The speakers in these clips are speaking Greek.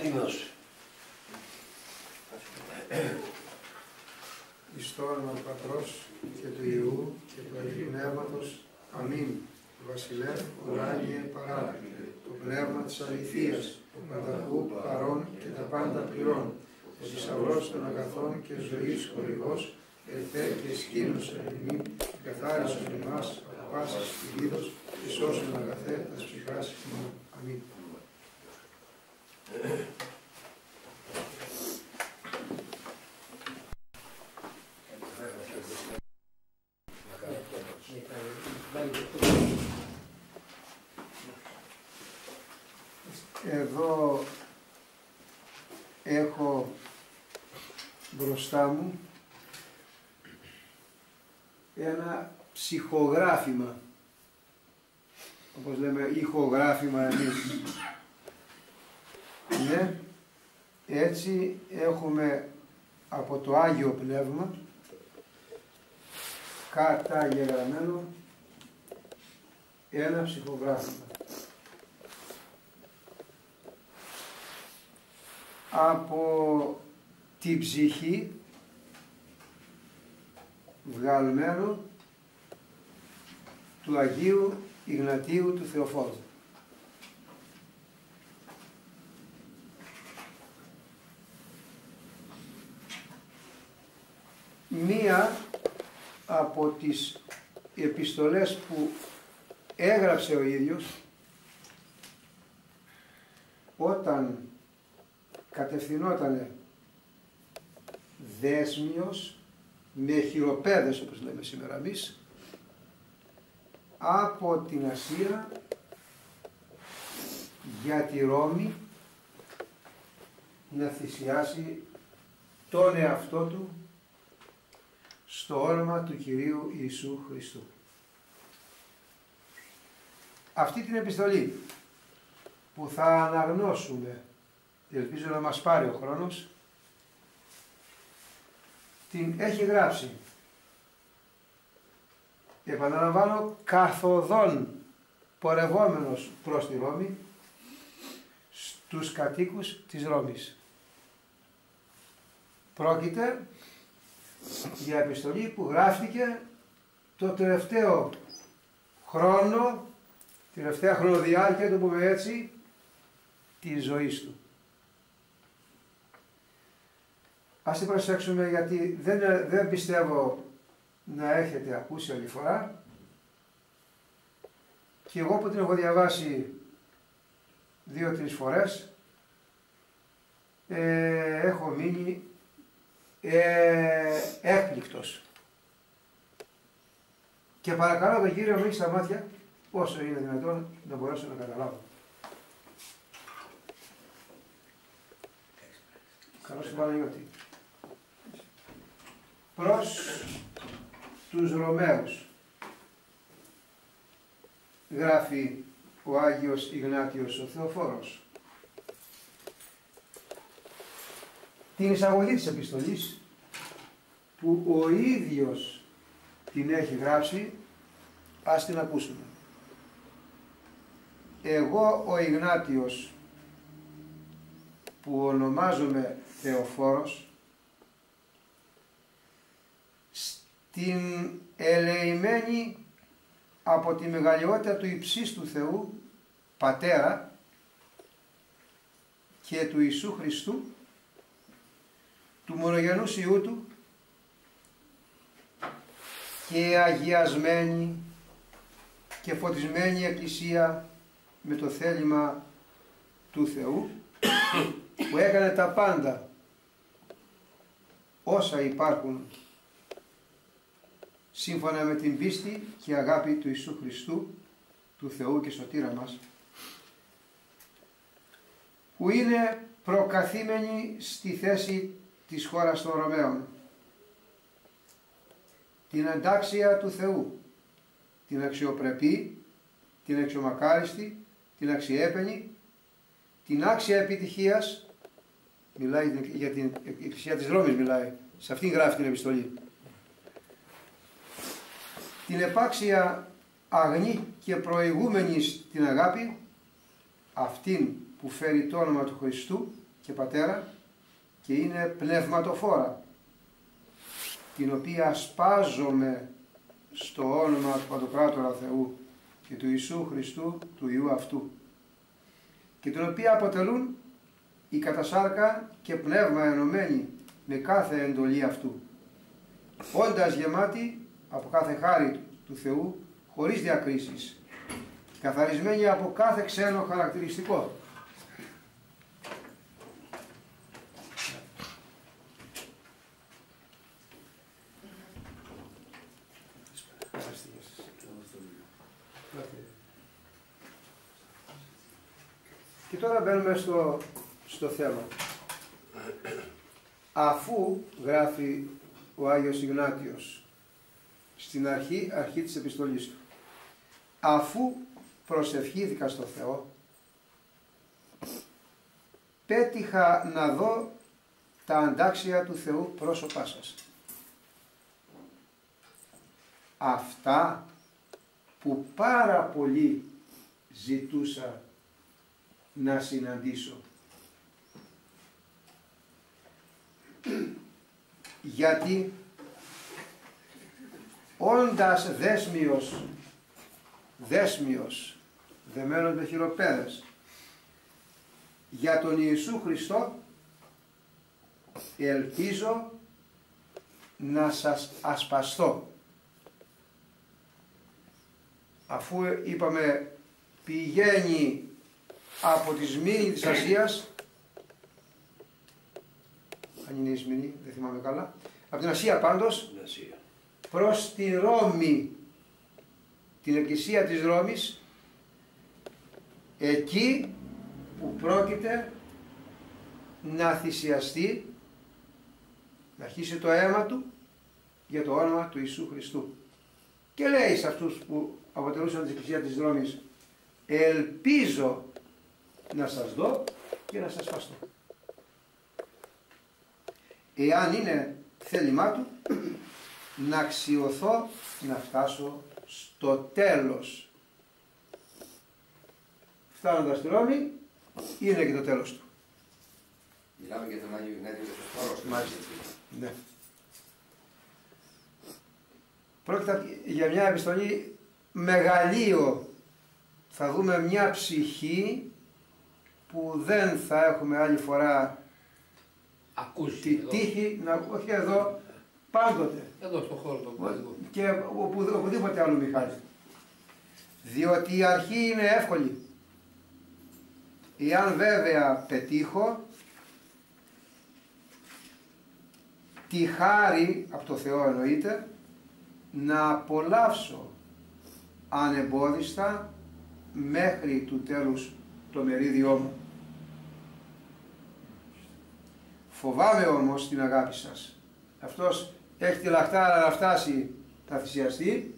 έτοιμος. Εις το όνομα του Πατρός και του Υιού και του Αγίου Πνεύματος. Αμήν. Βασιλεύ, ουράνιε παράκλητε, το πνεύμα της αληθείας, του πανταχού παρών και τα πάντα πληρών, ο θησαυρός των αγαθών και ζωής χορηγός, ελθέ και σκήνωσον ημί, καθάρισον εμάς από πάσης κυλίδος και σώσον αγαθέ τας ψυχάς ημών. Αμήν. Εδώ έχω μπροστά μου ένα ψυχογράφημα όπως λέμε ηχογράφημα εμείς ναι έτσι έχουμε από το Άγιο Πνεύμα καταγεγραμμένο ένα ψυχογράφημα από την ψυχή βγαλμένο του Αγίου Ιγνατίου του Θεοφόρου. Μία από τις επιστολές που έγραψε ο ίδιος όταν κατευθυνόταν δέσμιος με χειροπέδες όπως λέμε σήμερα εμείς από την Ασία για τη Ρώμη να θυσιάσει τον εαυτό του στο όνομα του Κυρίου Ιησού Χριστού. Αυτή την επιστολή που θα αναγνώσουμε, ελπίζω να μας πάρει ο χρόνος, την έχει γράψει. Επαναλαμβάνω, καθοδόν πορευόμενος προς τη Ρώμη, στους κατοίκους της Ρώμης. Πρόκειται για επιστολή που γράφτηκε το τελευταίο χρόνο, τη τελευταία χρονοδιάρκεια, το πούμε έτσι, της ζωής του. Ας την προσέξουμε γιατί δεν, δεν πιστεύω να έχετε ακούσει όλη φορά και εγώ που την έχω διαβάσει δύο-τρεις φορές ε, έχω μείνει ε, έκπληκτος. Και παρακαλώ τον Κύριο μου στα μάτια όσο είναι δυνατόν να μπορέσω να καταλάβω. Καλώς την Παναγιώτη. Προς τους Ρωμαίους γράφει ο Άγιος Ιγνάτιος ο Θεοφόρος. Την εισαγωγή της επιστολής που ο ίδιος την έχει γράψει, ας την ακούσουμε. Εγώ ο Ιγνάτιος που ονομάζομαι Θεοφόρος στην ελεημένη από τη μεγαλειότητα του υψίστου Θεού Πατέρα και του Ιησού Χριστού του μονογενούς Υιού Του και αγιασμένη και φωτισμένη Εκκλησία με το θέλημα του Θεού που έκανε τα πάντα όσα υπάρχουν σύμφωνα με την πίστη και αγάπη του Ιησού Χριστού, του Θεού και Σωτήρα μας, που είναι προκαθήμενη στη θέση της χώρας των Ρωμαίων. Την αντάξια του Θεού, την αξιοπρεπή, την αξιομακάριστη, την αξιέπαινη, την άξια επιτυχίας, μιλάει για την Εκκλησία της Ρώμης μιλάει, σε αυτήν γράφει την επιστολή. Την επάξια αγνή και προηγούμενης στην αγάπη, αυτήν που φέρει το όνομα του Χριστού και Πατέρα και είναι πνευματοφόρα την οποία σπάζομαι στο όνομα του Παντοκράτορα Θεού και του Ιησού Χριστού του Ιού αυτού και την οποία αποτελούν η κατασάρκα και πνεύμα ενωμένη με κάθε εντολή αυτού όντας γεμάτη από κάθε χάρη του Θεού χωρίς διακρίσεις καθαρισμένη από κάθε ξένο χαρακτηριστικό Και τώρα μπαίνουμε στο, στο θέμα. Αφού γράφει ο Άγιος Ιγνάτιος στην αρχή, αρχή της επιστολής του. Αφού προσευχήθηκα στο Θεό, πέτυχα να δω τα αντάξια του Θεού πρόσωπά σας. Αυτά που πάρα πολύ ζητούσα να συναντήσω. Γιατί όντας δέσμιος, δέσμιος, δεμένος με χειροπέδες, για τον Ιησού Χριστό ελπίζω να σας ασπαστώ. Αφού είπαμε πηγαίνει από τη Σμήνη της Ασίας. Αν είναι η Σμήνη, δεν θυμάμαι καλά. Από την Ασία πάντως. Ασία. προς τη Ρώμη. Την εκκλησία της Ρώμης. Εκεί που πρόκειται να θυσιαστεί να αρχίσει το αίμα του για το όνομα του Ιησού Χριστού. Και λέει σε αυτούς που αποτελούσαν την εκκλησία της Ρώμης ελπίζω να σας δω και να σας φαστώ. Εάν είναι θέλημά του, να αξιωθώ να φτάσω στο τέλος. Φτάνοντας στη Ρώμη, είναι και το τέλος του. Μιλάμε για τον Άγιο Γνάτιο Χριστόφορος. Μάλιστα. Ναι. Πρόκειται για μια επιστολή μεγαλείο. Θα δούμε μια ψυχή που δεν θα έχουμε άλλη φορά Ακούσεις τη εδώ. τύχη να όχι εδώ πάντοτε Εδώ στο χώρο του Κωδικού. και οπου, οπουδήποτε άλλο Μιχάλη. Διότι η αρχή είναι εύκολη. Εάν βέβαια πετύχω τη χάρη από το Θεό εννοείται να απολαύσω ανεμπόδιστα μέχρι του τέλους το μερίδιό μου. Φοβάμαι όμως την αγάπη σας. Αυτός έχει τη λαχτάρα να φτάσει θα θυσιαστεί,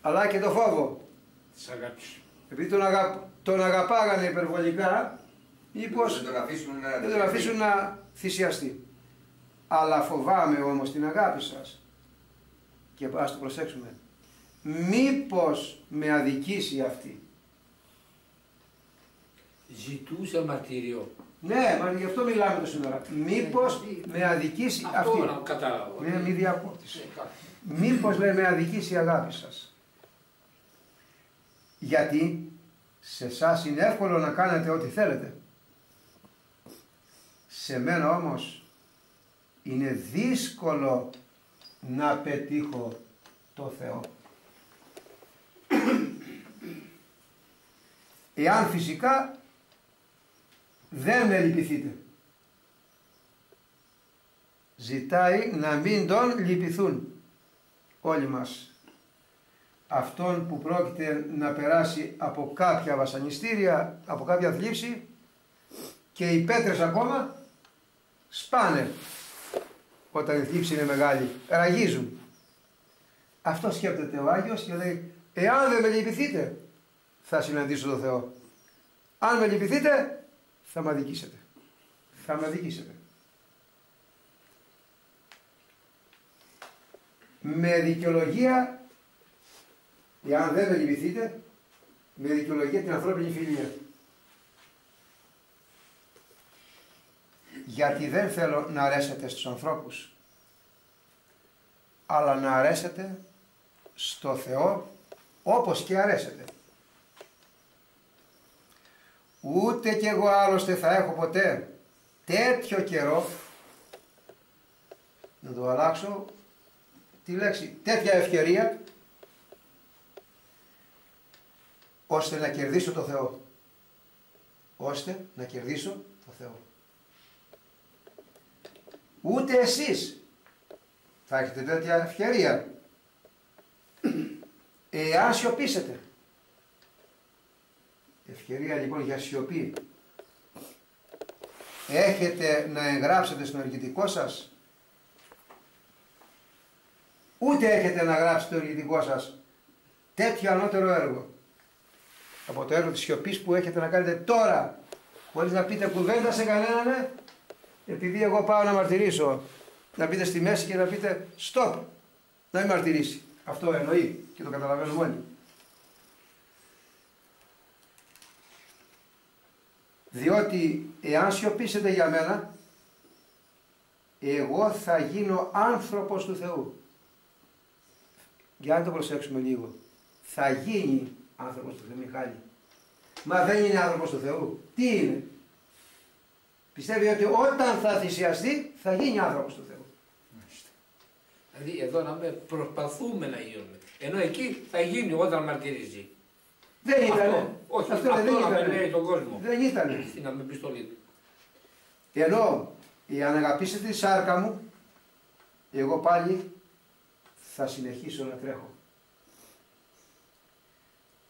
αλλά και το φόβο. Της αγάπης. Επειδή τον, αγα... τον αγαπάγανε υπερβολικά, μήπως Δεν τον αφήσουν να... δεν τον αφήσουν να θυσιαστεί. Αλλά φοβάμαι όμως την αγάπη σας. Και ας το προσέξουμε. Μήπως με αδικήσει αυτή. Ζητούσε μαρτύριο. Ναι, μα γι' αυτό μιλάμε το σήμερα. Μήπως με αδικήσει Αυτό αυτή. να κατάλαβα. Ναι, μη διακόπτεις. Ε, κάτι. Μήπως λέει με αδικήσει η αγάπη σας. Γιατί σε εσάς είναι εύκολο να κάνετε ό,τι θέλετε. Σε μένα όμως είναι δύσκολο να πετύχω το Θεό. Εάν φυσικά δεν με λυπηθείτε. Ζητάει να μην τον λυπηθούν όλοι μας. Αυτόν που πρόκειται να περάσει από κάποια βασανιστήρια, από κάποια θλίψη και οι πέτρες ακόμα σπάνε όταν η θλίψη είναι μεγάλη, ραγίζουν. Αυτό σκέπτεται ο Άγιος και λέει εάν δεν με λυπηθείτε θα συναντήσω τον Θεό. Αν με λυπηθείτε θα με αδικήσετε. Θα με αδικήσετε. Με δικαιολογία, εάν δεν με λυπηθείτε, με δικαιολογία την ανθρώπινη φιλία. γιατί δεν θέλω να αρέσετε στους ανθρώπους, αλλά να αρέσετε στο Θεό όπως και αρέσετε. Ούτε κι εγώ άλλωστε θα έχω ποτέ τέτοιο καιρό να το αλλάξω τη λέξη τέτοια ευκαιρία ώστε να κερδίσω το Θεό. Ώστε να κερδίσω το Θεό. Ούτε εσείς θα έχετε τέτοια ευκαιρία εάν σιωπήσετε. Ευκαιρία λοιπόν για σιωπή. Έχετε να εγγράψετε στο ενεργητικό σας; Ούτε έχετε να γράψετε το ενεργητικό σας τέτοιο ανώτερο έργο. Από το έργο της σιωπής που έχετε να κάνετε τώρα χωρίς να πείτε κουβέντα σε κανέναν ε, επειδή εγώ πάω να μαρτυρήσω. Να πείτε στη μέση και να πείτε stop να μην μαρτυρήσει αυτό εννοεί και το καταλαβαίνουμε όλοι διότι εάν σιωπήσετε για μένα εγώ θα γίνω άνθρωπος του Θεού. Για να το προσέξουμε λίγο. Θα γίνει άνθρωπος του Θεού Μιχάλη. Μα δεν είναι άνθρωπος του Θεού. Τι είναι; Πιστεύει ότι όταν θα θυσιαστεί θα γίνει άνθρωπος του Θεού. Δηλαδή εδώ να με προσπαθούμε να γίνουμε. Ενώ εκεί θα γίνει όταν μαρτυρίζει. Δεν ήταν Αυτό, όχι, αυτό, αυτό, δεν να με ήταν λέει τον κόσμο. δεν ήταν Τι να με πιστολή του. ενώ αν αγαπήσετε τη σάρκα μου εγώ πάλι θα συνεχίσω να τρέχω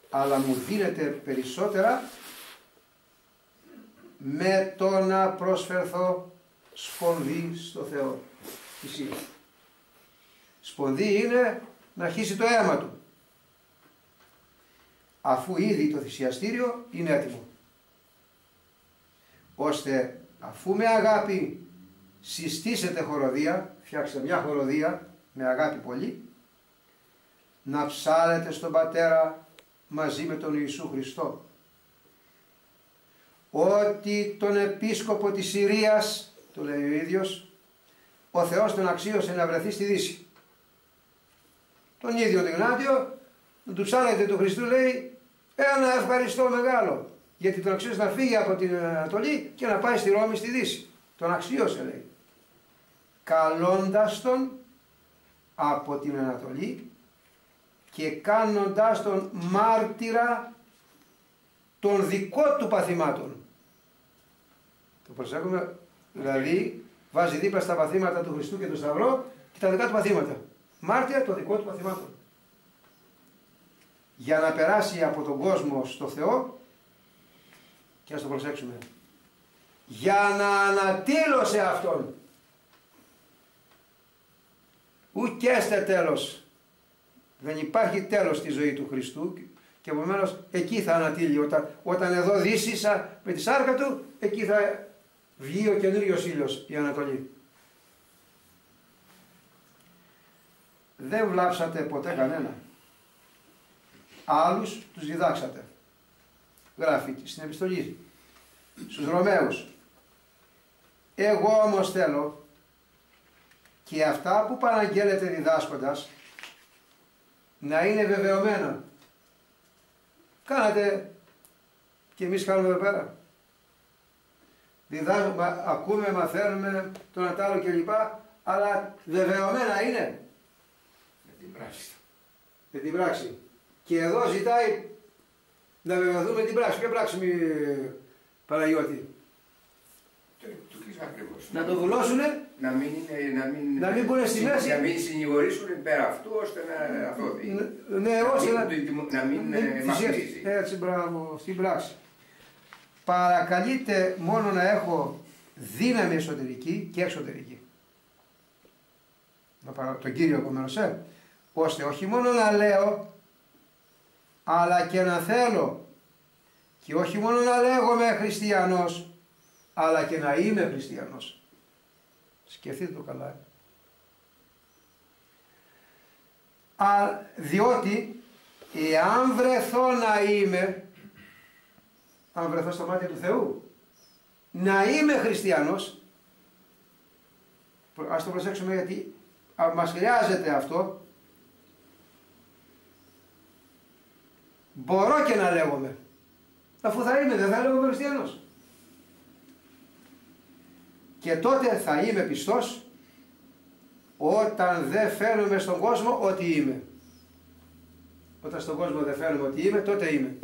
αλλά μου δίνεται περισσότερα με το να προσφερθώ σπονδί στο Θεό. Εσύ. Σπονδί είναι να χύσει το αίμα του. Αφού ήδη το θυσιαστήριο είναι έτοιμο. Ώστε αφού με αγάπη συστήσετε χοροδία, φτιάξτε μια χοροδία με αγάπη πολύ, να ψάλετε στον Πατέρα μαζί με τον Ιησού Χριστό. Ότι τον Επίσκοπο της Συρίας, το λέει ο ίδιος, ο Θεός τον αξίωσε να βρεθεί στη Δύση. Τον ίδιο τον Γνάτιο, να του ψάλετε του Χριστού λέει ένα ευχαριστώ μεγάλο γιατί τον αξίωσε να φύγει από την Ανατολή και να πάει στη Ρώμη στη Δύση. Τον αξίωσε λέει. Καλώντας τον από την Ανατολή και κάνοντάς τον μάρτυρα των δικών του παθημάτων. Το προσέχουμε, δηλαδή βάζει δίπλα στα παθήματα του Χριστού και του Σταυρό και τα δικά του παθήματα. Μάρτυρα των δικών του παθημάτων. Για να περάσει από τον κόσμο στο Θεό και ας το προσέξουμε για να ανατήλωσε Αυτόν. Ουκέστε τέλος. Δεν υπάρχει τέλος στη ζωή του Χριστού και επομένως εκεί θα ανατείλει. Όταν, όταν εδώ δύσισα με τη σάρκα του εκεί θα βγει ο καινούριος ήλιος η Ανατολή. Δεν βλάψατε ποτέ κανένα άλλους τους διδάξατε γράφει στην επιστολή στους Ρωμαίους εγώ όμως θέλω και αυτά που παραγγέλλετε διδάσκοντας να είναι βεβαιωμένα. Κάνατε και εμείς κάνουμε εδώ πέρα. Διδάσκουμε, ακούμε, μαθαίνουμε τον Ατάλο κλπ. Αλλά βεβαιωμένα είναι. Με την πράξη. Με την πράξη. Και εδώ ζητάει να βεβαιωθούμε την πράξη. Ποια πράξη μη Παναγιώτη; Το, το κλείσμα ακριβώς. Να το δουλώσουνε Να μην, είναι, να μην, Να μην μπουν στη μέση. Να μην συνηγορήσουν πέρα αυτού ώστε να αυτό δει. Ναι, όχι, να, να, μην, να μην Ναι, ε, θυσιαστεί. μαχαιρίζει. Έτσι, μπράβο, στην πράξη. Παρακαλείται μόνο να έχω δύναμη εσωτερική και εξωτερική. Να παρα- Τον Κύριο επομένως, ε, ώστε όχι μόνο να λέω, αλλά και να θέλω. Και όχι μόνο να λέγομαι χριστιανός, αλλά και να είμαι χριστιανός. Σκεφτείτε το καλά. ε. Α, διότι εάν βρεθώ να είμαι, αν βρεθώ στα μάτια του Θεού, να είμαι χριστιανός, Ας το προσέξουμε γιατί α, μας χρειάζεται αυτό. Μπορώ και να λέγομαι. Αφού θα είμαι, δεν θα λέγομαι χριστιανός. Και τότε θα είμαι πιστός όταν δεν φέρνουμε στον κόσμο ότι είμαι. Όταν στον κόσμο δεν φέρνουμε ότι είμαι, τότε είμαι.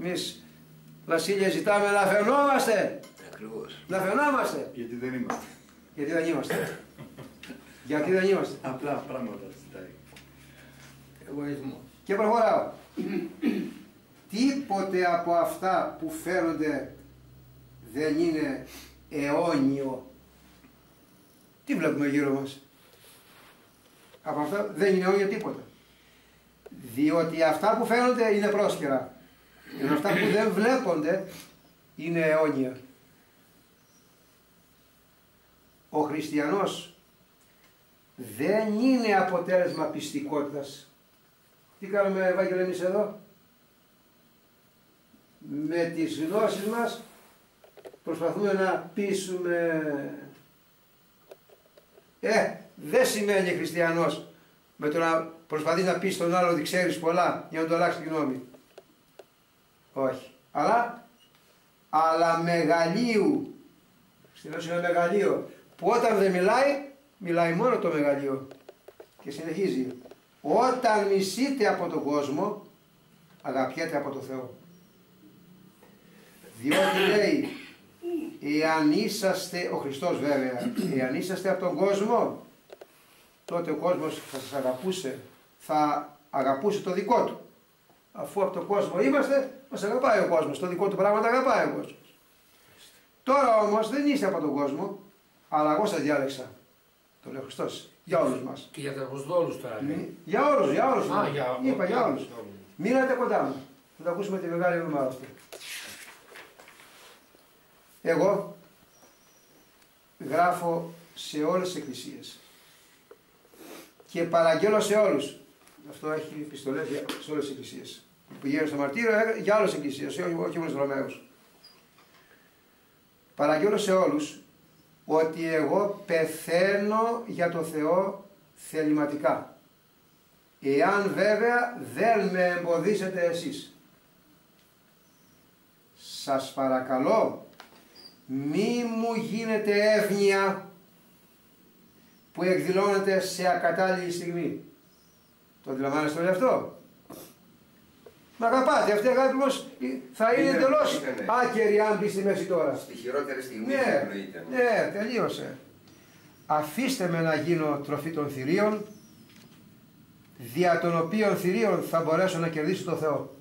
Εμείς, Βασίλεια, ζητάμε να φαινόμαστε. Ακριβώς. Να φαινόμαστε. Γιατί δεν είμαστε. Γιατί δεν είμαστε. Γιατί δεν είμαστε. Απλά πράγματα ζητάει. Εγωισμό. Και προχωράω. Τίποτε από αυτά που φέρονται δεν είναι αιώνιο. Τι βλέπουμε γύρω μας; Από αυτά δεν είναι αιώνιο τίποτα. Διότι αυτά που φαίνονται είναι πρόσκαιρα. Ενώ αυτά που δεν βλέπονται είναι αιώνια. Ο χριστιανός δεν είναι αποτέλεσμα πιστικότητας. Τι κάνουμε Ευάγγελε εμείς εδώ; Με τις γνώσεις μας προσπαθούμε να πείσουμε. Ε, δεν σημαίνει χριστιανός με το να προσπαθείς να πεις τον άλλο ότι ξέρεις πολλά για να το αλλάξει τη γνώμη. Όχι. Αλλά, αλλά μεγαλείου. Στην είναι μεγαλείο. Που όταν δεν μιλάει, μιλάει μόνο το μεγαλείο. Και συνεχίζει. Όταν μισείτε από τον κόσμο, αγαπιέται από το Θεό. Διότι λέει, εάν είσαστε, ο Χριστός βέβαια, εάν είσαστε από τον κόσμο, τότε ο κόσμος θα σας αγαπούσε, θα αγαπούσε το δικό του. Αφού από τον κόσμο είμαστε, μας αγαπάει ο κόσμος, το δικό του πράγμα τα αγαπάει ο κόσμος. Τώρα όμως δεν είστε από τον κόσμο, αλλά εγώ σας διάλεξα. Το λέει ο Χριστός. Για όλους μας. Και για τους Αποστόλους τώρα λέει. Για όλους, για όλους. Α, για, Είπα για όλους. Αποστόλους. Μείνατε κοντά μου. Θα το ακούσουμε τη μεγάλη εβδομάδα αυτή. Εγώ γράφω σε όλες τις εκκλησίες και παραγγέλω σε όλους. Αυτό έχει επιστολές για- σε όλες τις εκκλησίες. Που πηγαίνω στο μαρτύριο ε, για όλες τις εκκλησίες, όχι, όχι μόνο στους Ρωμαίους. Παραγγέλω σε όλους ότι εγώ πεθαίνω για το Θεό θεληματικά. Εάν βέβαια δεν με εμποδίσετε εσείς. Σας παρακαλώ μη μου γίνετε εύνοια που εκδηλώνεται σε ακατάλληλη στιγμή. Το αντιλαμβάνεστε όλοι αυτό; Μ' αγαπάτε, αυτή η αγάπη όμως θα είναι Είναι, εντελώς ήτανε. άκερη αν μπει στη μέση τώρα. Στη χειρότερη στιγμή Ναι, εννοείται. ναι, τελείωσε. Αφήστε με να γίνω τροφή των θηρίων, δια των οποίων θηρίων θα μπορέσω να κερδίσω το Θεό.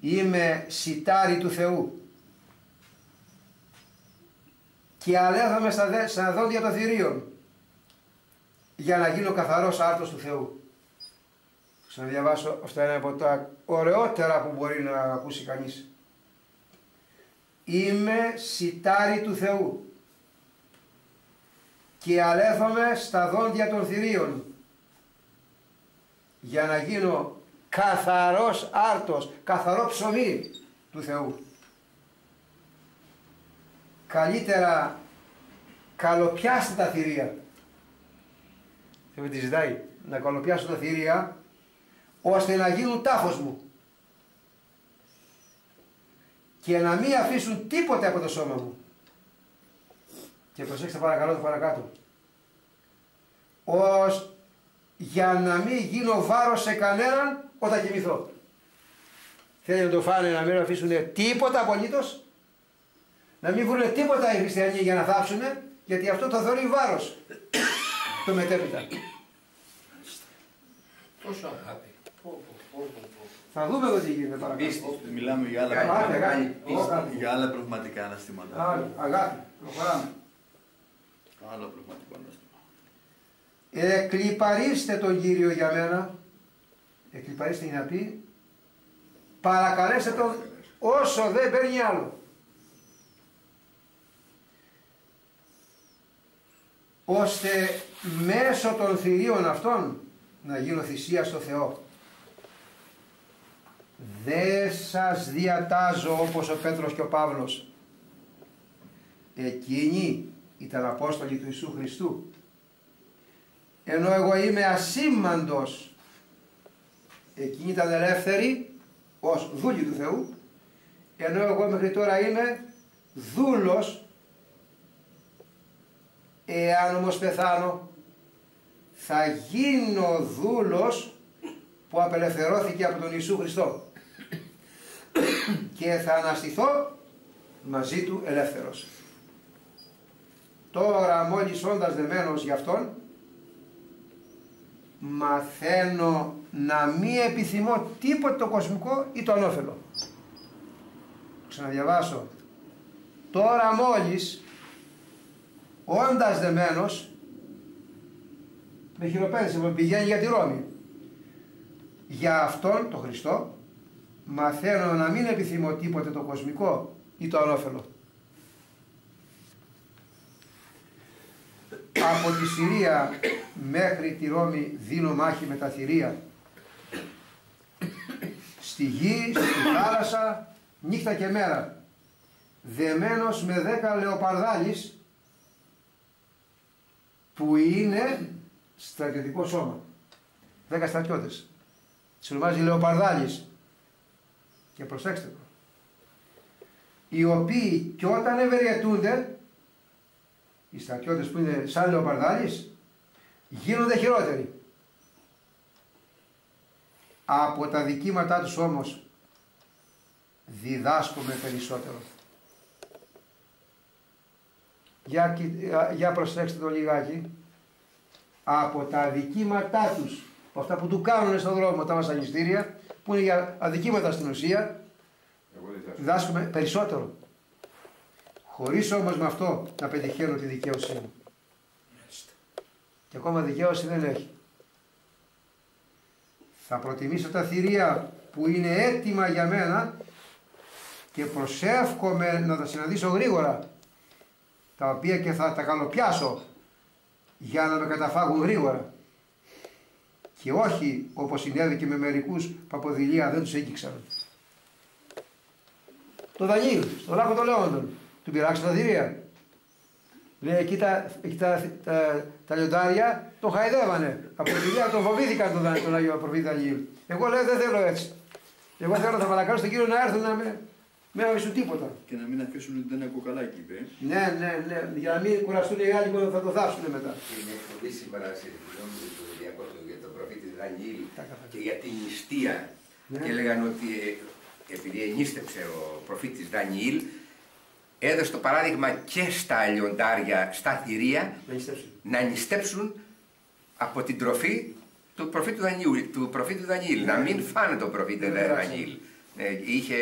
Είμαι σιτάρι του Θεού και αλέγαμε στα, δε, στα δόντια των θηρίων για να γίνω καθαρός άρτος του Θεού. Ξαναδιαβάσω, αυτό είναι από τα ωραιότερα που μπορεί να ακούσει κανείς. Είμαι σιτάρι του Θεού και αλέθομαι στα δόντια των θηρίων για να γίνω καθαρός άρτος, καθαρό ψωμί του Θεού. Καλύτερα καλοπιάστε τα θηρία. Δεν τη ζητάει να καλοπιάσω τα θηρία ώστε να γίνουν τάφος μου και να μην αφήσουν τίποτε από το σώμα μου. Και προσέξτε παρακαλώ το παρακάτω. Ως για να μην γίνω βάρος σε κανέναν όταν κοιμηθώ. Θέλει να το φάνε να μην αφήσουν τίποτα απολύτως; Να μην βρούνε τίποτα οι χριστιανοί για να θάψουνε, γιατί αυτό το θεωρεί βάρος. το μετέπειτα. Τόσο αγάπη. Πω, πω, πω, πω, πω. Θα δούμε εδώ τι γίνεται παρακάτω. Πίστη. Μιλάμε για άλλα, Κάτι Αγάπη, να κάνει αγάπη. πίστη. Αγάπη. για άλλα προβληματικά αναστήματα. Άλλη, αγάπη, προχωράμε. Άλλο προβληματικό αναστήμα. Εκλυπαρίστε τον Κύριο για μένα. Εκλυπαρίστε για να πει. Παρακαλέστε τον όσο δεν παίρνει άλλο. Ώστε μέσω των θηρίων αυτών να γίνω θυσία στο Θεό. Δεν σας διατάζω όπως ο Πέτρος και ο Παύλος. Εκείνοι ήταν Απόστολοι του Ιησού Χριστού. Ενώ εγώ είμαι ασήμαντος, εκείνοι ήταν ελεύθεροι ως δούλοι του Θεού, ενώ εγώ μέχρι τώρα είμαι δούλος, εάν όμως πεθάνω, θα γίνω δούλος που απελευθερώθηκε από τον Ιησού Χριστό και θα αναστηθώ μαζί του ελεύθερος. Τώρα μόλις όντας δεμένος για Αυτόν, μαθαίνω να μη επιθυμώ τίποτε το κοσμικό ή το ανώφελο. Ξαναδιαβάσω. Τώρα μόλις, όντας δεμένος, με χειροπέδησε, με πηγαίνει για τη Ρώμη. Για Αυτόν, τον Χριστό, μαθαίνω να μην επιθυμώ τίποτε το κοσμικό ή το ανώφελο. Από τη Συρία μέχρι τη Ρώμη δίνω μάχη με τα θηρία. Στη γη, στη θάλασσα, νύχτα και μέρα. Δεμένος με δέκα λεοπαρδάλεις που είναι στρατιωτικό σώμα. Δέκα στρατιώτες. Τις ονομάζει λεοπαρδάλεις. Και προσέξτε το. Οι οποίοι και όταν ευεργετούνται οι στρατιώτες που είναι σαν λεοπαρδάλης γίνονται χειρότεροι. Από τα δικήματά τους όμως διδάσκουμε περισσότερο. Για, για προσέξτε το λιγάκι. Από τα αδικήματά τους, από αυτά που του κάνουν στον δρόμο τα βασανιστήρια, που είναι για αδικήματα στην ουσία, διδάσκουμε περισσότερο. Χωρίς όμως με αυτό να πετυχαίνω τη δικαίωσή μου. Και ακόμα δικαίωση δεν έχει. Θα προτιμήσω τα θηρία που είναι έτοιμα για μένα και προσεύχομαι να τα συναντήσω γρήγορα τα οποία και θα τα καλοπιάσω για να με καταφάγουν γρήγορα και όχι όπως συνέβη και με μερικούς που από δεν τους έγκυξαν. Το Δανίλ, στο λάκκο των Λεόντων, του πειράξαν τα θηρία. Λέει εκεί τα, εκεί τα, τα, τα λιοντάρια τον χαϊδεύανε. Από τη δουλειά τον φοβήθηκαν τον, τον Αγίο Προφήτη Δανιήλ. Εγώ λέω δεν θέλω έτσι. Εγώ θέλω να παρακαλώ στον κύριο να έρθουν να με, με άμεσου τίποτα. Και να μην αφήσουν ένα κοκαλάκι, είπε. Ναι, ναι, ναι. Για να μην κουραστούν οι άλλοι που θα το θάψουν μετά. Είναι εκπομπή σήμερα σε του Διακόπτου για τον προφήτη Δανιήλ και για την νηστεία. Ναι. Και έλεγαν ότι ε, επειδή ενίστεψε ο προφήτης Δανιήλ, έδωσε το παράδειγμα και στα λιοντάρια, στα θηρία, να νηστέψουν από την τροφή του προφήτου Δανιήλ, του προφήτου Δανιήλ να μην φάνε τον προφήτη Δανιήλ. Ε, είχε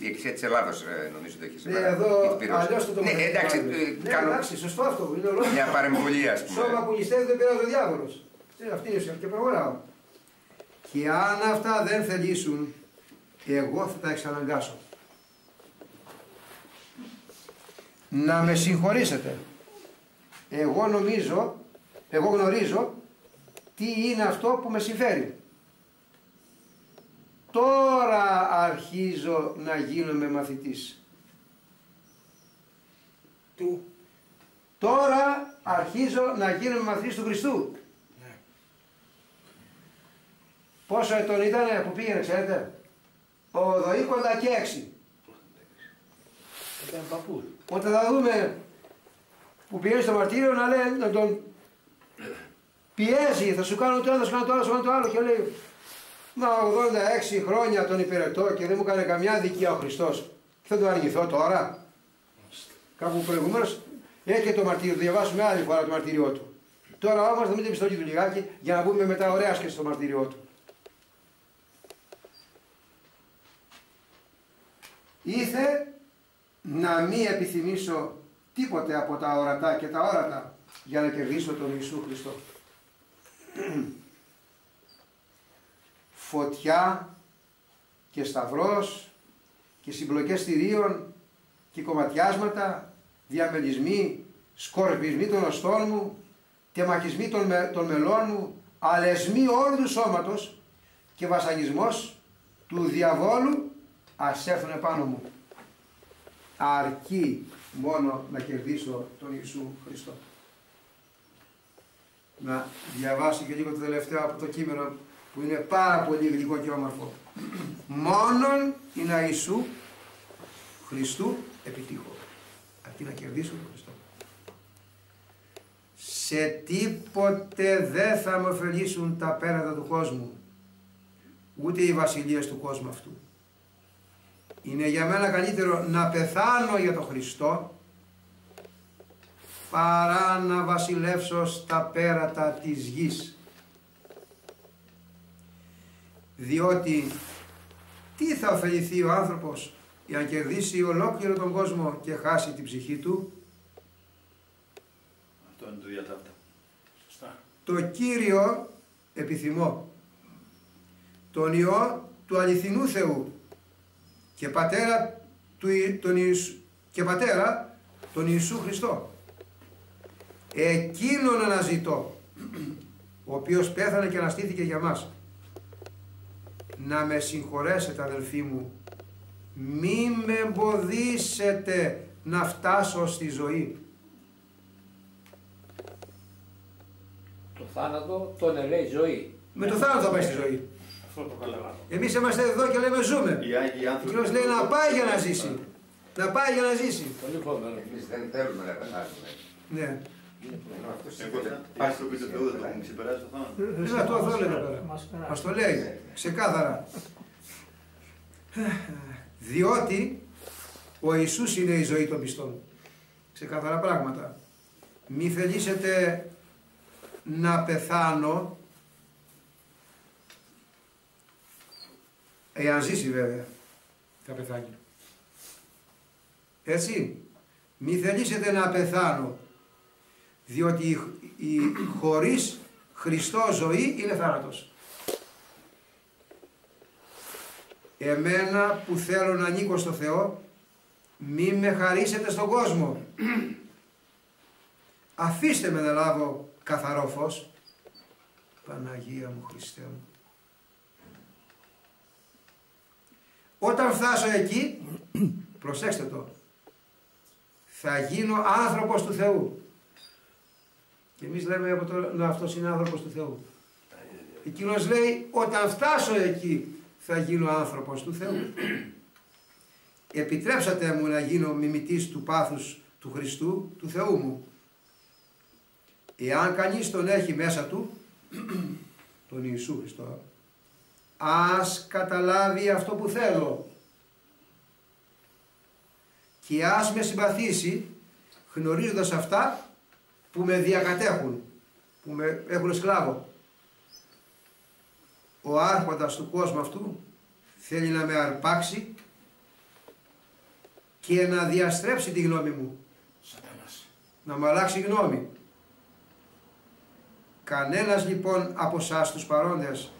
η Εκκλησία της Ελλάδος, ε, νομίζω το είχε Ναι, εδώ αλλιώς το το Ναι, εντάξει, ναι, ναι, κάνω εντάξει, σωστό αυτό. Είναι ολόκληρο. μια παρεμβολή, ας πούμε. Σώμα που νηστεύει δεν πειράζει ο διάβολος. Ε, αυτή είναι και προχωράω. Και αν αυτά δεν θελήσουν, εγώ θα τα εξαναγκάσω. να με συγχωρήσετε. Εγώ νομίζω, εγώ γνωρίζω τι είναι αυτό που με συμφέρει. Τώρα αρχίζω να γίνομαι μαθητής. Του. Τώρα αρχίζω να γίνομαι μαθητής του Χριστού. Ναι. Πόσο ετών ήταν που πήγαινε, ξέρετε; Ο Δοήκοντα και έξι. Ήταν παππούς. Όταν θα δούμε που πηγαίνει στο μαρτύριο να λέει να τον πιέζει, θα σου κάνω το ένα, θα σου κάνω το άλλο, θα σου κάνω το άλλο και λέει Μα 86 χρόνια τον υπηρετώ και δεν μου έκανε καμιά δικία ο Χριστός. Θα το αρνηθώ τώρα. Κάπου προηγουμένω έχει το μαρτύριο, το διαβάσουμε άλλη φορά το μαρτύριό του. Τώρα όμως θα μην την πιστολή του λιγάκι για να μπούμε μετά ωραία και στο μαρτύριό του. Ήθε να μην επιθυμήσω τίποτε από τα ορατά και τα όρατα για να κερδίσω τον Ιησού Χριστό. Φωτιά και σταυρός και συμπλοκές θηρίων και κομματιάσματα, διαμελισμοί, σκορπισμοί των οστών μου, τεμαχισμοί των, με, των μελών μου, αλεσμοί όλου του σώματος και βασανισμός του διαβόλου ας έρθουν επάνω μου. αρκεί μόνο να κερδίσω τον Ιησού Χριστό. Να διαβάσω και λίγο το τελευταίο από το κείμενο που είναι πάρα πολύ γλυκό και όμορφο. Μόνον είναι Ιησού Χριστού επιτύχω. Αρκεί να κερδίσω τον Χριστό. Σε τίποτε δεν θα με ωφελήσουν τα πέρατα του κόσμου, ούτε οι βασιλείες του κόσμου αυτού. Είναι για μένα καλύτερο να πεθάνω για τον Χριστό παρά να βασιλεύσω στα πέρατα της γης. Διότι τι θα ωφεληθεί ο άνθρωπος για να κερδίσει ολόκληρο τον κόσμο και χάσει την ψυχή του; Αυτό είναι το διατάφτα. Σωστά. Το Κύριο επιθυμώ. Τον Υιό του αληθινού Θεού και πατέρα, του, τον Ιησού, και πατέρα τον Ιησού Χριστό. Εκείνον αναζητώ, ο οποίος πέθανε και αναστήθηκε για μας. Να με συγχωρέσετε αδελφοί μου, μη με εμποδίσετε να φτάσω στη ζωή. Το θάνατο τον ελέει ζωή. Με το θάνατο θα πάει στη ζωή. Αυτό το καταλαβαίνω. Εμείς είμαστε εδώ και λέμε ζούμε. Οι Άγιοι Ο άνθρωποι. Κύριος λέει να πάει για να ζήσει. Να πάει για να ζήσει. Πολύ φοβερό. Εμείς δεν θέλουμε να πεθάνουμε. Ναι. Ενώ αυτός Εγώ είναι οι άνθρωποι του Θεού δεν το έχουν ξεπεράσει το θάνατο. Ναι, αυτό εδώ λέει εδώ πέρα. Μας περάσει. Μας το λέει ξεκάθαρα. Διότι ο Ιησούς είναι η ζωή των πιστών. Ξεκάθαρα πράγματα. Μη θελήσετε να πεθάνω εάν ζήσει βέβαια θα πεθάνει. Έτσι. Μη θελήσετε να πεθάνω διότι η, η χωρίς Χριστό ζωή είναι θάνατος. Εμένα που θέλω να ανήκω στο Θεό, μη με χαρίσετε στον κόσμο. Αφήστε με να λάβω καθαρό φως. Παναγία μου Χριστέ μου. Όταν φτάσω εκεί, προσέξτε το, θα γίνω άνθρωπος του Θεού. Και εμείς λέμε από το, να αυτός είναι άνθρωπος του Θεού. Εκείνος λέει όταν φτάσω εκεί θα γίνω άνθρωπος του Θεού. Επιτρέψατε μου να γίνω μιμητής του πάθους του Χριστού, του Θεού μου. Εάν κανείς τον έχει μέσα του, τον Ιησού Χριστό, ας καταλάβει αυτό που θέλω και ας με συμπαθήσει γνωρίζοντας αυτά που με διακατέχουν, που με έχουν σκλάβο. Ο άρχοντας του κόσμου αυτού θέλει να με αρπάξει και να διαστρέψει τη γνώμη μου, Σατανάς. να μου αλλάξει γνώμη. Κανένας λοιπόν από εσά τους παρόντες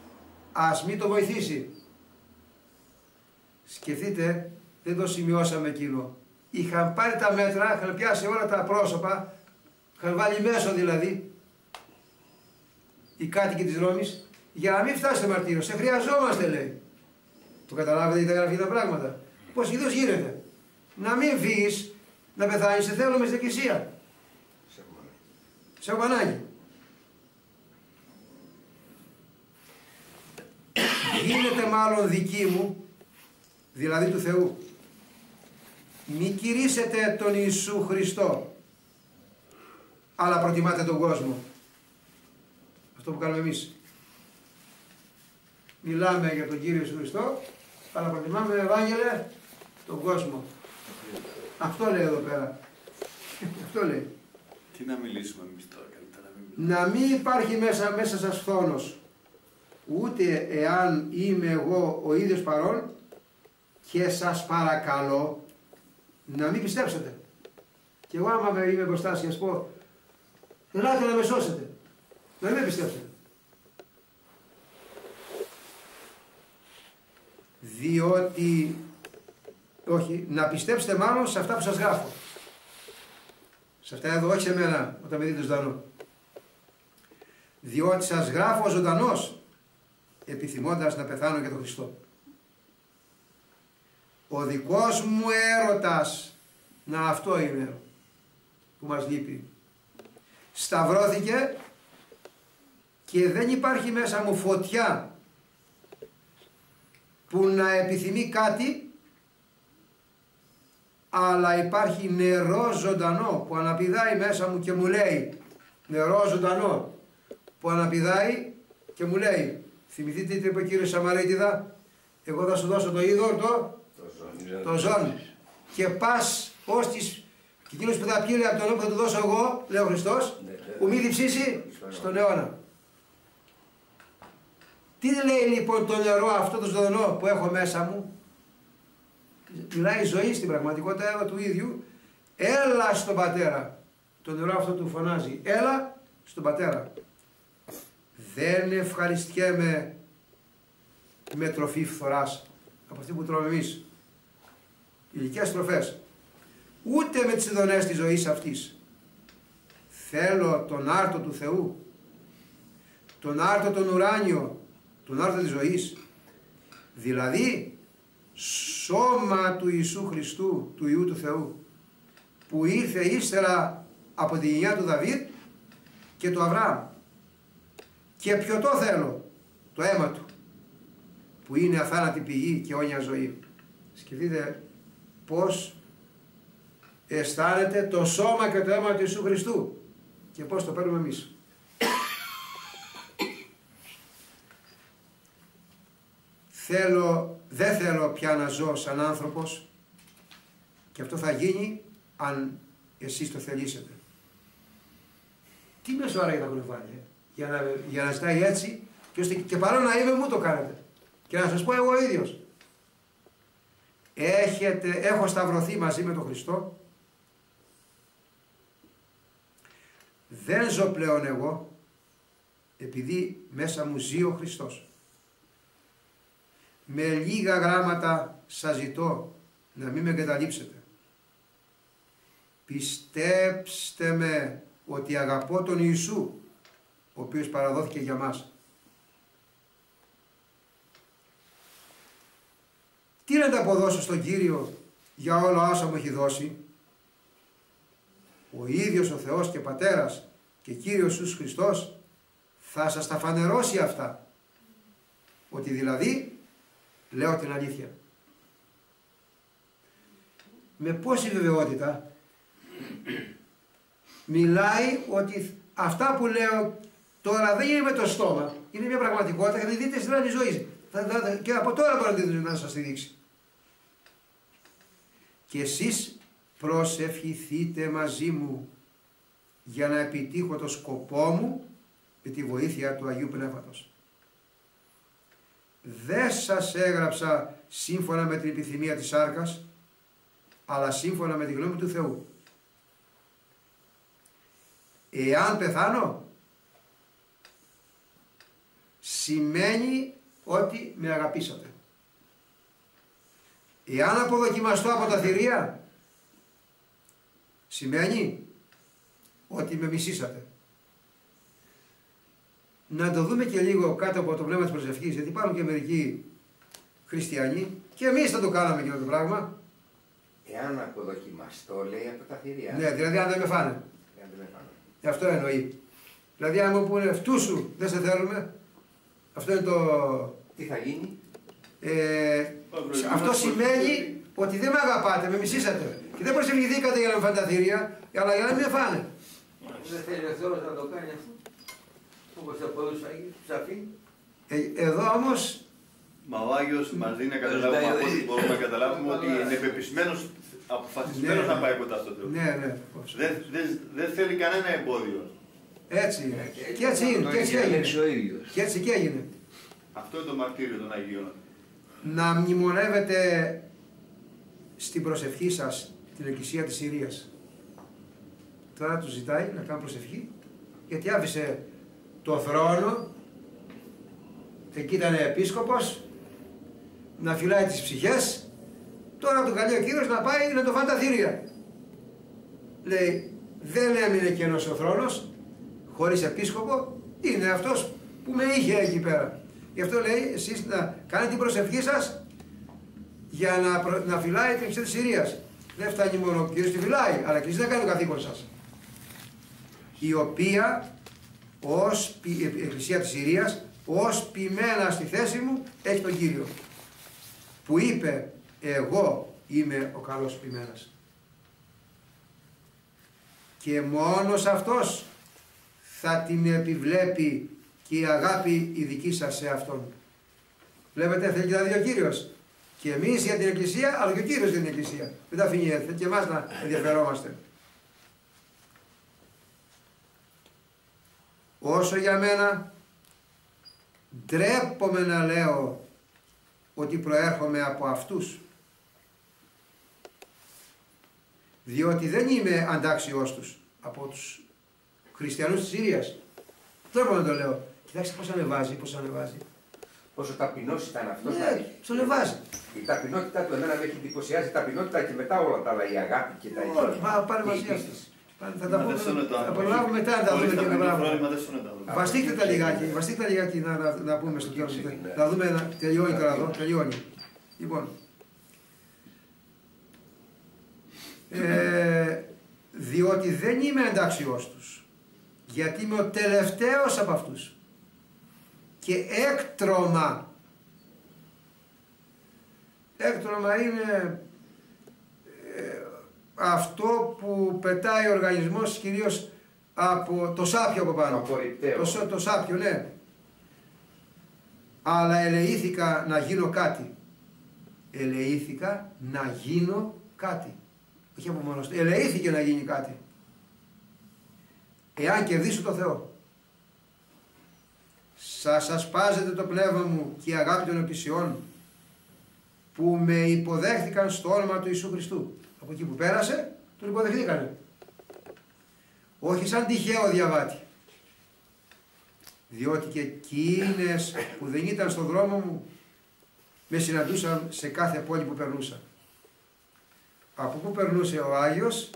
ας μην το βοηθήσει. Σκεφτείτε, δεν το σημειώσαμε εκείνο. Είχαν πάρει τα μέτρα, είχαν πιάσει όλα τα πρόσωπα, είχαν βάλει μέσο δηλαδή, οι κάτοικοι της Ρώμης, για να μην φτάσει στο μαρτύριο. Σε χρειαζόμαστε λέει. Το καταλάβετε γιατί τα γραφεί τα πράγματα. Πώς ιδίως γίνεται. Να μην βγεις, να πεθάνεις, σε θέλουμε στην εκκλησία. σε έχουμε. Σε έχουμε ανάγκη. Γίνεται μάλλον δική μου, δηλαδή του Θεού. Μη κηρύσετε τον Ιησού Χριστό, αλλά προτιμάτε τον κόσμο. Αυτό που κάνουμε εμείς. Μιλάμε για τον Κύριο Ιησού Χριστό, αλλά προτιμάμε, Ευάγγελε, τον κόσμο. Αυτό λέει εδώ πέρα. Αυτό λέει. Τι να μιλήσουμε εμείς τώρα καλύτερα. να μην μιλήσουμε. να μην υπάρχει μέσα, μέσα σας φθόνος, ούτε εάν είμαι εγώ ο ίδιος παρόν και σας παρακαλώ να μην πιστέψετε. Και εγώ άμα με- είμαι μπροστά σας και σας πω, ελάτε να με σώσετε, να μην με πιστέψετε. Διότι, όχι, να πιστέψετε μάλλον σε αυτά που σας γράφω. Σε αυτά εδώ, όχι σε μένα, όταν με δείτε ζωντανό διότι σας γράφω ζωντανός, επιθυμώντας να πεθάνω για τον Χριστό. Ο δικός μου έρωτας Να αυτό είναι που μας λείπει. Σταυρώθηκε και δεν υπάρχει μέσα μου φωτιά που να επιθυμεί κάτι αλλά υπάρχει νερό ζωντανό που αναπηδάει μέσα μου και μου λέει νερό ζωντανό που αναπηδάει και μου λέει θυμηθείτε τι είπε ο κύριος Σαμαρίτιδα; Εγώ θα σου δώσω το είδωρ το, το ζών και πας ως τις και εκείνος που θα πιει από τον νερό που θα του δώσω εγώ, λέει ο Χριστός, που μη διψήσει στον αιώνα. Τι λέει λοιπόν το νερό αυτό το ζωντανό που έχω μέσα μου; Μιλάει ζωή στην πραγματικότητα του ίδιου. Έλα στον πατέρα. Το νερό αυτό του φωνάζει. Έλα στον πατέρα. Δεν ευχαριστιέμαι με τροφή φθοράς από αυτή που τρώμε εμείς. Ηλικές τροφές. Ούτε με τις ειδονές της ζωής αυτής. Θέλω τον άρτο του Θεού. Τον άρτο τον ουράνιο. Τον άρτο της ζωής. Δηλαδή σώμα του Ιησού Χριστού, του Ιού του Θεού, που ήρθε ύστερα από τη γενιά του Δαβίδ και του Αβραάμ. Και ποιο το θέλω, το αίμα του, που είναι αθάνατη πηγή και όνια ζωή. Σκεφτείτε πώς αισθάνεται το σώμα και το αίμα του Ιησού Χριστού και πώς το παίρνουμε εμείς. θέλω, δεν θέλω πια να ζω σαν άνθρωπος και αυτό θα γίνει αν εσείς το θελήσετε. Τι μέσω άρα θα βάλει, ε; Για, να, για να ζητάει έτσι και, ώστε, και παρά να είμαι μου το κάνετε. Και να σας πω εγώ ίδιος. Έχετε, έχω σταυρωθεί μαζί με τον Χριστό. Δεν ζω πλέον εγώ, επειδή μέσα μου ζει ο Χριστός με λίγα γράμματα σας ζητώ να μην με εγκαταλείψετε. Πιστέψτε με ότι αγαπώ τον Ιησού, ο οποίος παραδόθηκε για μας. Τι να τα αποδώσω στον Κύριο για όλα όσα μου έχει δώσει; Ο ίδιος ο Θεός και Πατέρας και Κύριος Ιησούς Χριστός θα σας τα φανερώσει αυτά. Ότι δηλαδή Λέω την αλήθεια. Με πόση βεβαιότητα μιλάει ότι αυτά που λέω τώρα δεν είναι με το στόμα. Είναι μια πραγματικότητα και θα δείτε στην άλλη ζωή. και από τώρα μπορείτε να σας τη δείξει. Και εσείς προσευχηθείτε μαζί μου για να επιτύχω το σκοπό μου με τη βοήθεια του Αγίου Πνεύματος δεν σας έγραψα σύμφωνα με την επιθυμία της σάρκας, αλλά σύμφωνα με τη γνώμη του Θεού. Εάν πεθάνω, σημαίνει ότι με αγαπήσατε. Εάν αποδοκιμαστώ από τα θηρία, σημαίνει ότι με μισήσατε να το δούμε και λίγο κάτω από το πνεύμα της προσευχής, γιατί υπάρχουν και μερικοί χριστιανοί και εμείς θα το κάναμε και το πράγμα. Εάν αποδοκιμαστώ, λέει από τα θηρία. Ναι, δηλαδή αν δεν με φάνε. Εάν δεν με φάνε. Αυτό εννοεί. Δηλαδή αν μου πούνε αυτού σου δεν σε θέλουμε, αυτό είναι το... Τι θα γίνει; Ε, αυτό σημαίνει ότι δεν με αγαπάτε, με μισήσατε. Και δεν προσευχηθήκατε για να με φάνε τα θηρία, αλλά για να μην με φάνε. Δεν θέλει ο Θεός να το κάνει αυτό. Όπως από τους Αγίους ε, εδώ όμως... Μα ο Άγιος μας δίνει να καταλάβουμε από ό,τι μπορούμε να καταλάβουμε ότι είναι πεπισμένος, αποφασισμένος Ναι, να πάει κοντά στο Θεό. Ναι, ναι. Δεν, δεν, δεν θέλει κανένα εμπόδιο. Έτσι είναι. Και έτσι είναι. Και έτσι έγινε. Και έτσι και έγινε. Αυτό είναι το μαρτύριο των Αγίων. Να μνημονεύετε στην προσευχή σας την Εκκλησία της Συρίας. Τώρα τους ζητάει να κάνει προσευχή γιατί άφησε το θρόνο, εκεί ήταν επίσκοπος, να φυλάει τις ψυχές, τώρα του καλεί ο Κύριος να πάει να το φάνε τα θύρια. Λέει, δεν έμεινε κενός ο θρόνος, χωρίς επίσκοπο, είναι αυτός που με είχε εκεί πέρα. Γι' αυτό λέει, εσείς να κάνετε την προσευχή σας για να, να φυλάει την ψυχή της Συρίας. Δεν φτάνει μόνο ο Κύριος τη φυλάει, αλλά και εσείς να κάνετε το καθήκον σας. Η οποία ως η Εκκλησία της Συρίας, ως ποιμένα στη θέση μου, έχει τον Κύριο. Που είπε, εγώ είμαι ο καλός ποιμένας. Και μόνος αυτός θα την επιβλέπει και η αγάπη η δική σας σε Αυτόν. Βλέπετε, θέλει και τα δύο Κύριος. Και εμείς για την Εκκλησία, αλλά και ο Κύριος για την Εκκλησία. Δεν τα αφήνει έτσι, και εμάς να ενδιαφερόμαστε. Όσο για μένα, ντρέπομαι να λέω ότι προέρχομαι από αυτούς. Διότι δεν είμαι αντάξιός τους από τους χριστιανούς της Συρίας. Τρόπο να το λέω. Κοιτάξτε πώς ανεβάζει, πώς ανεβάζει. Πόσο ταπεινός ήταν αυτός. Ναι, το ανεβάζει. Η ταπεινότητά του εμένα με έχει εντυπωσιάσει. Η ταπεινότητα και μετά όλα τα άλλα. Η αγάπη και τα Όχι, μα πάρε μαζί η αυτές. πίστη. Πάνε, Θα τα Μα πούμε, δεν σώνεται ο θα άνθρωπος. προλάβουμε μετά να τα Χωρίς δούμε και τα ταπεινό πράγματα. φρόνημα δεν σώνεται ο άνθρωπος. Βαστίστε τα λιγάκι, βαστίστε τα λιγάκι να, να, να πούμε στο τέλος. Να δούμε, να, τελειώνει τώρα εδώ, τελειώνει. Λοιπόν, ε, διότι δεν είμαι εντάξιός τους, γιατί είμαι ο τελευταίος από αυτούς και έκτρωμα. Έκτρωμα είναι ε, αυτό που πετάει ο οργανισμός κυρίως από το σάπιο από πάνω. Απορριπταίο. Το, σο- το σάπιο, ναι. Αλλά ελεήθηκα να γίνω κάτι. Ελεήθηκα να γίνω κάτι. Όχι από μόνος του. Ελεήθηκε να γίνει κάτι. Εάν κερδίσω το Θεό. Σας ασπάζεται το πνεύμα μου και η αγάπη των εκκλησιών που με υποδέχθηκαν στο όνομα του Ιησού Χριστού. Από εκεί που πέρασε, τον υποδεχτήκανε. Όχι σαν τυχαίο διαβάτη. Διότι και εκείνες που δεν ήταν στον δρόμο μου με συναντούσαν σε κάθε πόλη που περνούσα. Από πού περνούσε ο Άγιος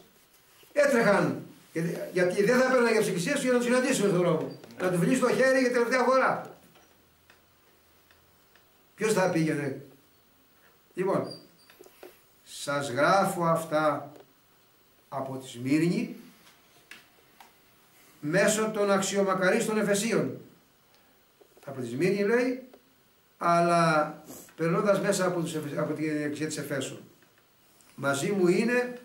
έτρεχαν γιατί, γιατί δεν θα έπαιρναν για τις εκκλησίες του για να τον συναντήσουν στον δρόμο. Να τους φιλήσει το χέρι για τελευταία φορά. Ποιος θα πήγαινε; Λοιπόν, σας γράφω αυτά από τη Σμύρνη μέσω των αξιομακαρίστων Εφεσίων. Από τη Σμύρνη λέει, αλλά περνώντας μέσα από, τους, Εφε- από την εκκλησία της Εφέσου. Μαζί μου είναι,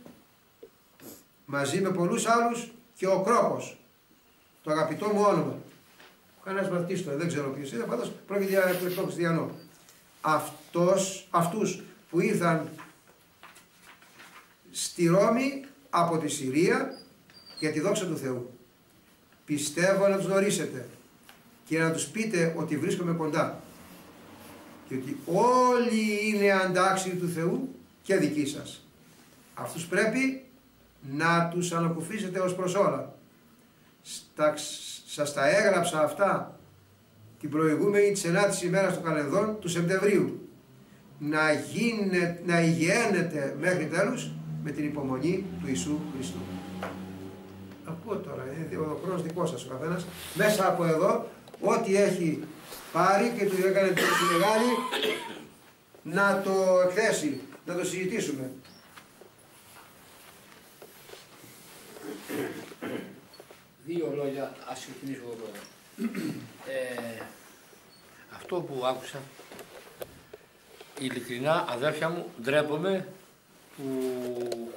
μαζί με πολλούς άλλους και ο Κρόκος, το αγαπητό μου όνομα. Κανένας μαθητής τώρα, δεν ξέρω ποιος είναι, πάντως πρόκειται για τον Κρόκο Χριστιανό. Αυτός, αυτούς που ήρθαν στη Ρώμη από τη Συρία για τη δόξα του Θεού. Πιστεύω να τους γνωρίσετε και να τους πείτε ότι βρίσκομαι κοντά. Και ότι όλοι είναι αντάξιοι του Θεού και δικοί σας. Αυτούς πρέπει να τους ανακουφίσετε ως προς όλα. Στα, σας τα έγραψα αυτά την προηγούμενη της 9ης ημέρας των καλενδών του Σεπτεμβρίου. Να, γίνε, να υγιαίνετε μέχρι τέλους με την υπομονή του Ιησού Χριστού. Ακούω τώρα, είναι ο χρόνος δικός σας ο καθένας. Μέσα από εδώ, ό,τι έχει πάρει και του έκανε τη μεγάλη, να το εκθέσει, να το συζητήσουμε. Δύο λόγια, ας ξεκινήσω εγώ πρώτα. Ε, αυτό που άκουσα, ειλικρινά αδέρφια μου, ντρέπομαι που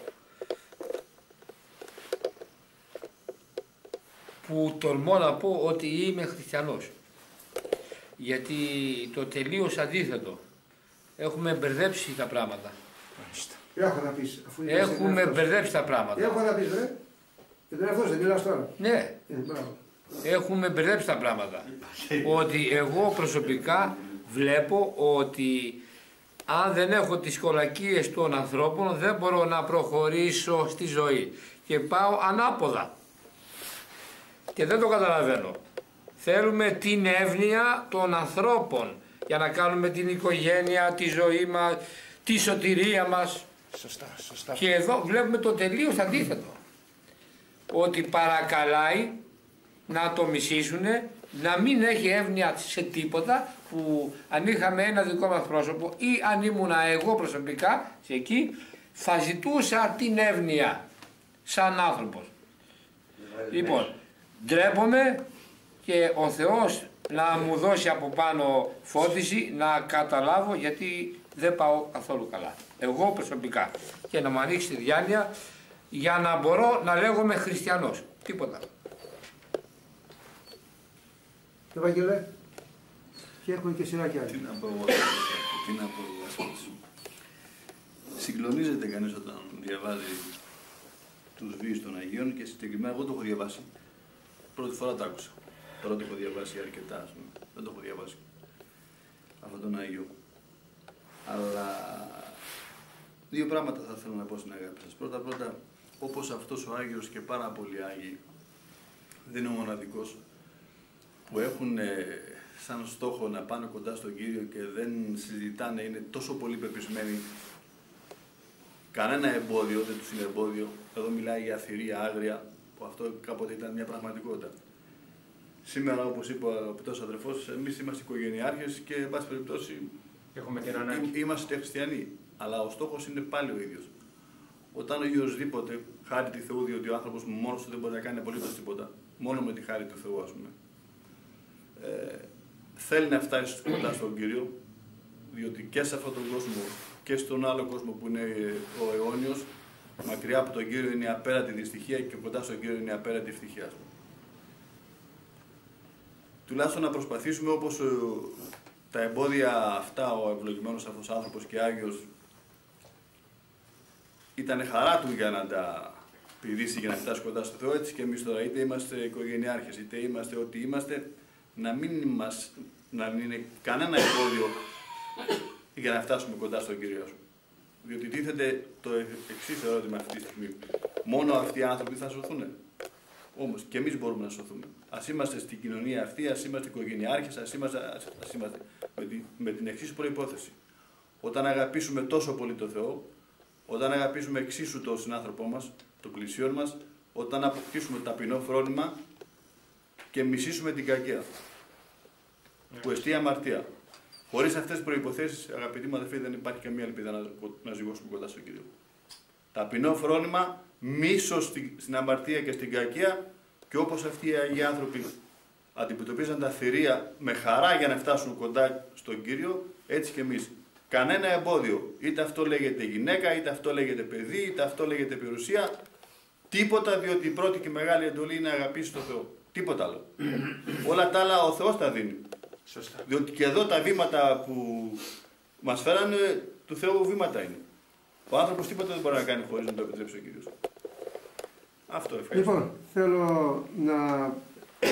που τολμώ να πω ότι είμαι χριστιανός. Γιατί το τελείως αντίθετο. Έχουμε μπερδέψει τα πράγματα. Έχω να πεις. Αφού είπες Έχουμε τον εαυτό σου. μπερδέψει τα πράγματα. Έχω να πεις, ρε. Για τον εαυτό σου, δεν μιλάς τώρα. Ναι, Ε, μπράβο. έχουμε μπερδέψει τα πράγματα. ότι εγώ προσωπικά βλέπω ότι αν δεν έχω τις κολακίες των ανθρώπων δεν μπορώ να προχωρήσω στη ζωή και πάω ανάποδα και δεν το καταλαβαίνω. Θέλουμε την εύνοια των ανθρώπων για να κάνουμε την οικογένεια, τη ζωή μας, τη σωτηρία μας Σωστά, σωστά. και εδώ βλέπουμε το τελείως αντίθετο. Ότι παρακαλάει να το μισήσουν, να μην έχει εύνοια σε τίποτα που αν είχαμε ένα δικό μας πρόσωπο ή αν ήμουνα εγώ προσωπικά σε εκεί θα ζητούσα την εύνοια σαν άνθρωπος. Λοιπόν, ντρέπομαι και ο Θεός να μου δώσει από πάνω φώτιση να καταλάβω γιατί δεν πάω καθόλου καλά. Εγώ προσωπικά. Και να μου ανοίξει τη διάνοια για να μπορώ να λέγομαι χριστιανός. Τίποτα. Ευαγγελέ, και έχουμε και σειρά κι Τι να πω εγώ, τι να πω εγώ. Συγκλονίζεται κανείς όταν διαβάζει τους βίους των Αγίων και συγκεκριμένα εγώ το έχω διαβάσει. Πρώτη φορά το άκουσα. Πρώτη έχω διαβάσει αρκετά, ας πούμε. Δεν το έχω διαβάσει. Αυτό τον Άγιο. Αλλά δύο πράγματα θα θέλω να πω στην αγάπη σας. Πρώτα πρώτα, όπως αυτός ο Άγιος και πάρα πολλοί Άγιοι, δεν είναι ο μοναδικός, που έχουν ε, σαν στόχο να πάνε κοντά στον Κύριο και δεν συζητάνε, είναι τόσο πολύ πεπισμένοι. Κανένα εμπόδιο δεν τους είναι εμπόδιο. Εδώ μιλάει για θηρία, άγρια, που αυτό κάποτε ήταν μια πραγματικότητα. Σήμερα, όπως είπε ο αγαπητός αδερφός, εμείς είμαστε οικογενειάρχες και, εν πάση περιπτώσει, Έχουμε την ανάγκη. είμαστε χριστιανοί. Αλλά ο στόχος είναι πάλι ο ίδιος. Όταν ο οποιοδήποτε χάρη του Θεού, διότι ο άνθρωπος μόνος του δεν μπορεί να κάνει απολύτως τίποτα, μόνο με τη χάρη του Θεού, ας πούμε, ε, θέλει να φτάσει κοντά στον Κύριο, διότι και σε αυτόν τον κόσμο και στον άλλο κόσμο που είναι ο αιώνιος, μακριά από τον Κύριο είναι η απέραντη δυστυχία και κοντά στον Κύριο είναι η απέραντη ευτυχία. ας πούμε. Τουλάχιστον να προσπαθήσουμε όπως ε, τα εμπόδια αυτά ο ευλογημένος αυτός άνθρωπος και Άγιος ήταν χαρά του για να τα πηδήσει για να φτάσει κοντά στο Θεό, έτσι και εμείς τώρα είτε είμαστε οικογενειάρχες, είτε είμαστε ό,τι είμαστε, να μην, μας, να μην είναι κανένα εμπόδιο για να φτάσουμε κοντά στον Κύριο σου. Διότι τίθεται το εξής ερώτημα αυτή τη στιγμή. Μόνο αυτοί οι άνθρωποι θα σωθούν. Όμως και εμείς μπορούμε να σωθούμε. Α είμαστε στην κοινωνία αυτή, ας είμαστε οικογενειάρχες, ας είμαστε, ας είμαστε με, την, με την εξής προπόθεση. Όταν αγαπήσουμε τόσο πολύ τον Θεό, όταν αγαπήσουμε εξίσου τον συνάνθρωπό μας, τον πλησίον μας, όταν αποκτήσουμε ταπεινό φρόνημα και μισήσουμε την κακία. Που εστί αμαρτία. Χωρίς αυτές τις προποθέσει, αγαπητοί μου αδερφοί, δεν υπάρχει καμία ελπίδα να, να ζυγώσουμε κοντά στον κύριο. Ταπεινό φρόνημα, μίσος στην, στην αμαρτία και στην κακία και όπως αυτοί οι Αγίοι άνθρωποι αντιμετωπίζαν τα θηρία με χαρά για να φτάσουν κοντά στον κύριο, έτσι και εμείς. Κανένα εμπόδιο. Είτε αυτό λέγεται γυναίκα, είτε αυτό λέγεται παιδί, είτε αυτό λέγεται περιουσία. Τίποτα, διότι η πρώτη και μεγάλη εντολή είναι να αγαπήσεις τον Θεό. Τίποτα άλλο. Όλα τα άλλα ο Θεός τα δίνει. Σωστά. Διότι και εδώ τα βήματα που μας φέρανε του Θεού βήματα είναι. Ο άνθρωπος τίποτα δεν μπορεί να κάνει χωρίς να το επιτρέψει ο Κύριος. Αυτό ευχαριστώ. Λοιπόν, θέλω να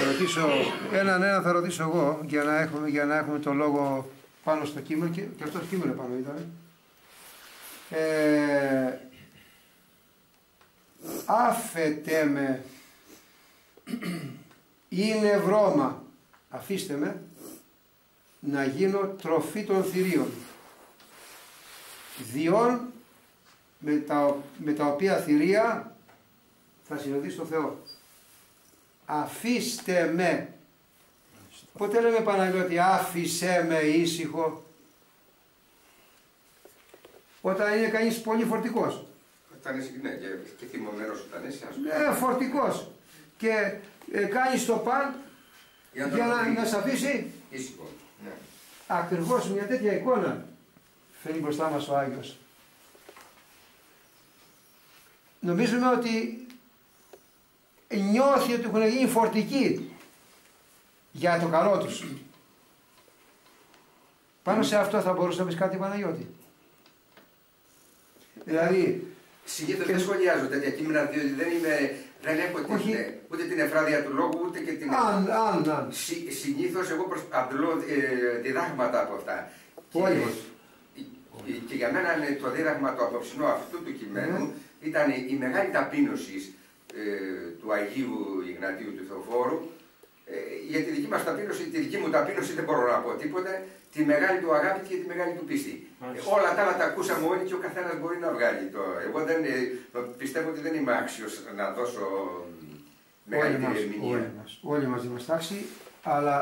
ρωτήσω, έναν ένα θα ρωτήσω εγώ για να έχουμε, για να έχουμε το λόγο πάνω στο κείμενο και, και αυτό το κείμενο πάνω ήταν. Ε, άφετε με είναι βρώμα αφήστε με να γίνω τροφή των θηρίων διόν με τα, με τα οποία θηρία θα συνοδείς στο Θεό. Αφήστε με. Ποτέ λέμε Παναγιώτη άφησέ με ήσυχο. Όταν είναι κανείς πολύ φορτικός. Όταν είσαι ναι, και, και θυμωμένος όταν είσαι, ας πούμε. Ναι, φορτικός. Και ε, κάνεις το παν για, τον να, βρει. να σε αφήσει Ήσυχο. Ναι. ακριβώς μια τέτοια εικόνα φέρνει μπροστά μας ο Άγιος. Νομίζουμε ότι νιώθει ότι έχουν γίνει φορτικοί για το καλό τους. Πάνω σε αυτό θα μπορούσε να πεις κάτι Παναγιώτη. Δηλαδή, Συνήθως Και- δεν σχολιάζω τέτοια κείμενα διότι δεν, είμαι, δεν έχω την, Όχι. ούτε την εφράδια του λόγου ούτε και την. αν, αν, αν. Συ, συνήθως εγώ προσ... αντλώ ε, διδάγματα από αυτά. Όλοι Και- μας. και, και για μένα είναι το δίδαγμα το απόψινό αυτού του κειμένου Ναι. ήταν η, η μεγάλη ταπείνωση ε, του Αγίου Ιγνατίου του Θεοφόρου. Ε, για τη δική μας ταπείνωση, τη δική μου ταπείνωση δεν μπορώ να πω τίποτε. Τη μεγάλη του αγάπη και τη μεγάλη του πίστη. Μάλιστα. Ε, όλα τα άλλα τα ακούσαμε όλοι και ο καθένας μπορεί να βγάλει το. Εγώ δεν, ε, πιστεύω ότι δεν είμαι άξιος να δώσω Όλοι μεγαλύτερη μας, ερμηνεία. όλοι μας, όλοι μας είμαστε άξιοι, αλλά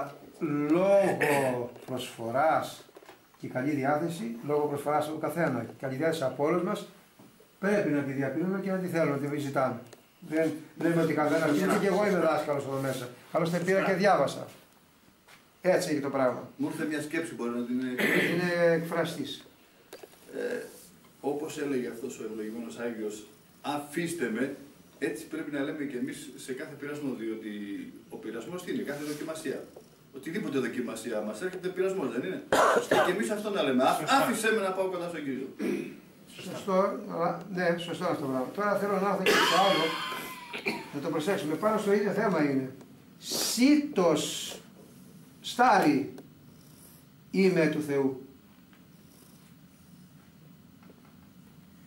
λόγω προσφοράς και καλή διάθεση, λόγω προσφοράς από καθένα και καλή διάθεση από όλους μας, πρέπει να τη διαπίνουμε και να τη θέλουμε, να τη ζητάμε. Δεν λέμε ότι καθένα γίνεται και εγώ είμαι δάσκαλος εδώ μέσα. Άλλωστε πήρα και διάβασα. Έτσι έχει το πράγμα. Μου ήρθε μια σκέψη, μπορεί να την Είναι εκφραστής. Ε, όπως έλεγε αυτός ο ευλογημένος Άγιος, αφήστε με, έτσι πρέπει να λέμε και εμείς σε κάθε πειρασμό, διότι ο πειρασμός τι είναι, κάθε δοκιμασία. Οτιδήποτε δοκιμασία μας έρχεται πειρασμός, δεν είναι. και εμείς αυτό να λέμε, άφησέ με να πάω κοντά στον Κύριο. Σωστό, αλλά, ναι, σωστό αυτό το πράγμα. Τώρα θέλω να έρθω και στο άλλο, να το προσέξουμε. Πάνω στο ίδιο θέμα είναι. Σίτος στάρι είμαι του Θεού.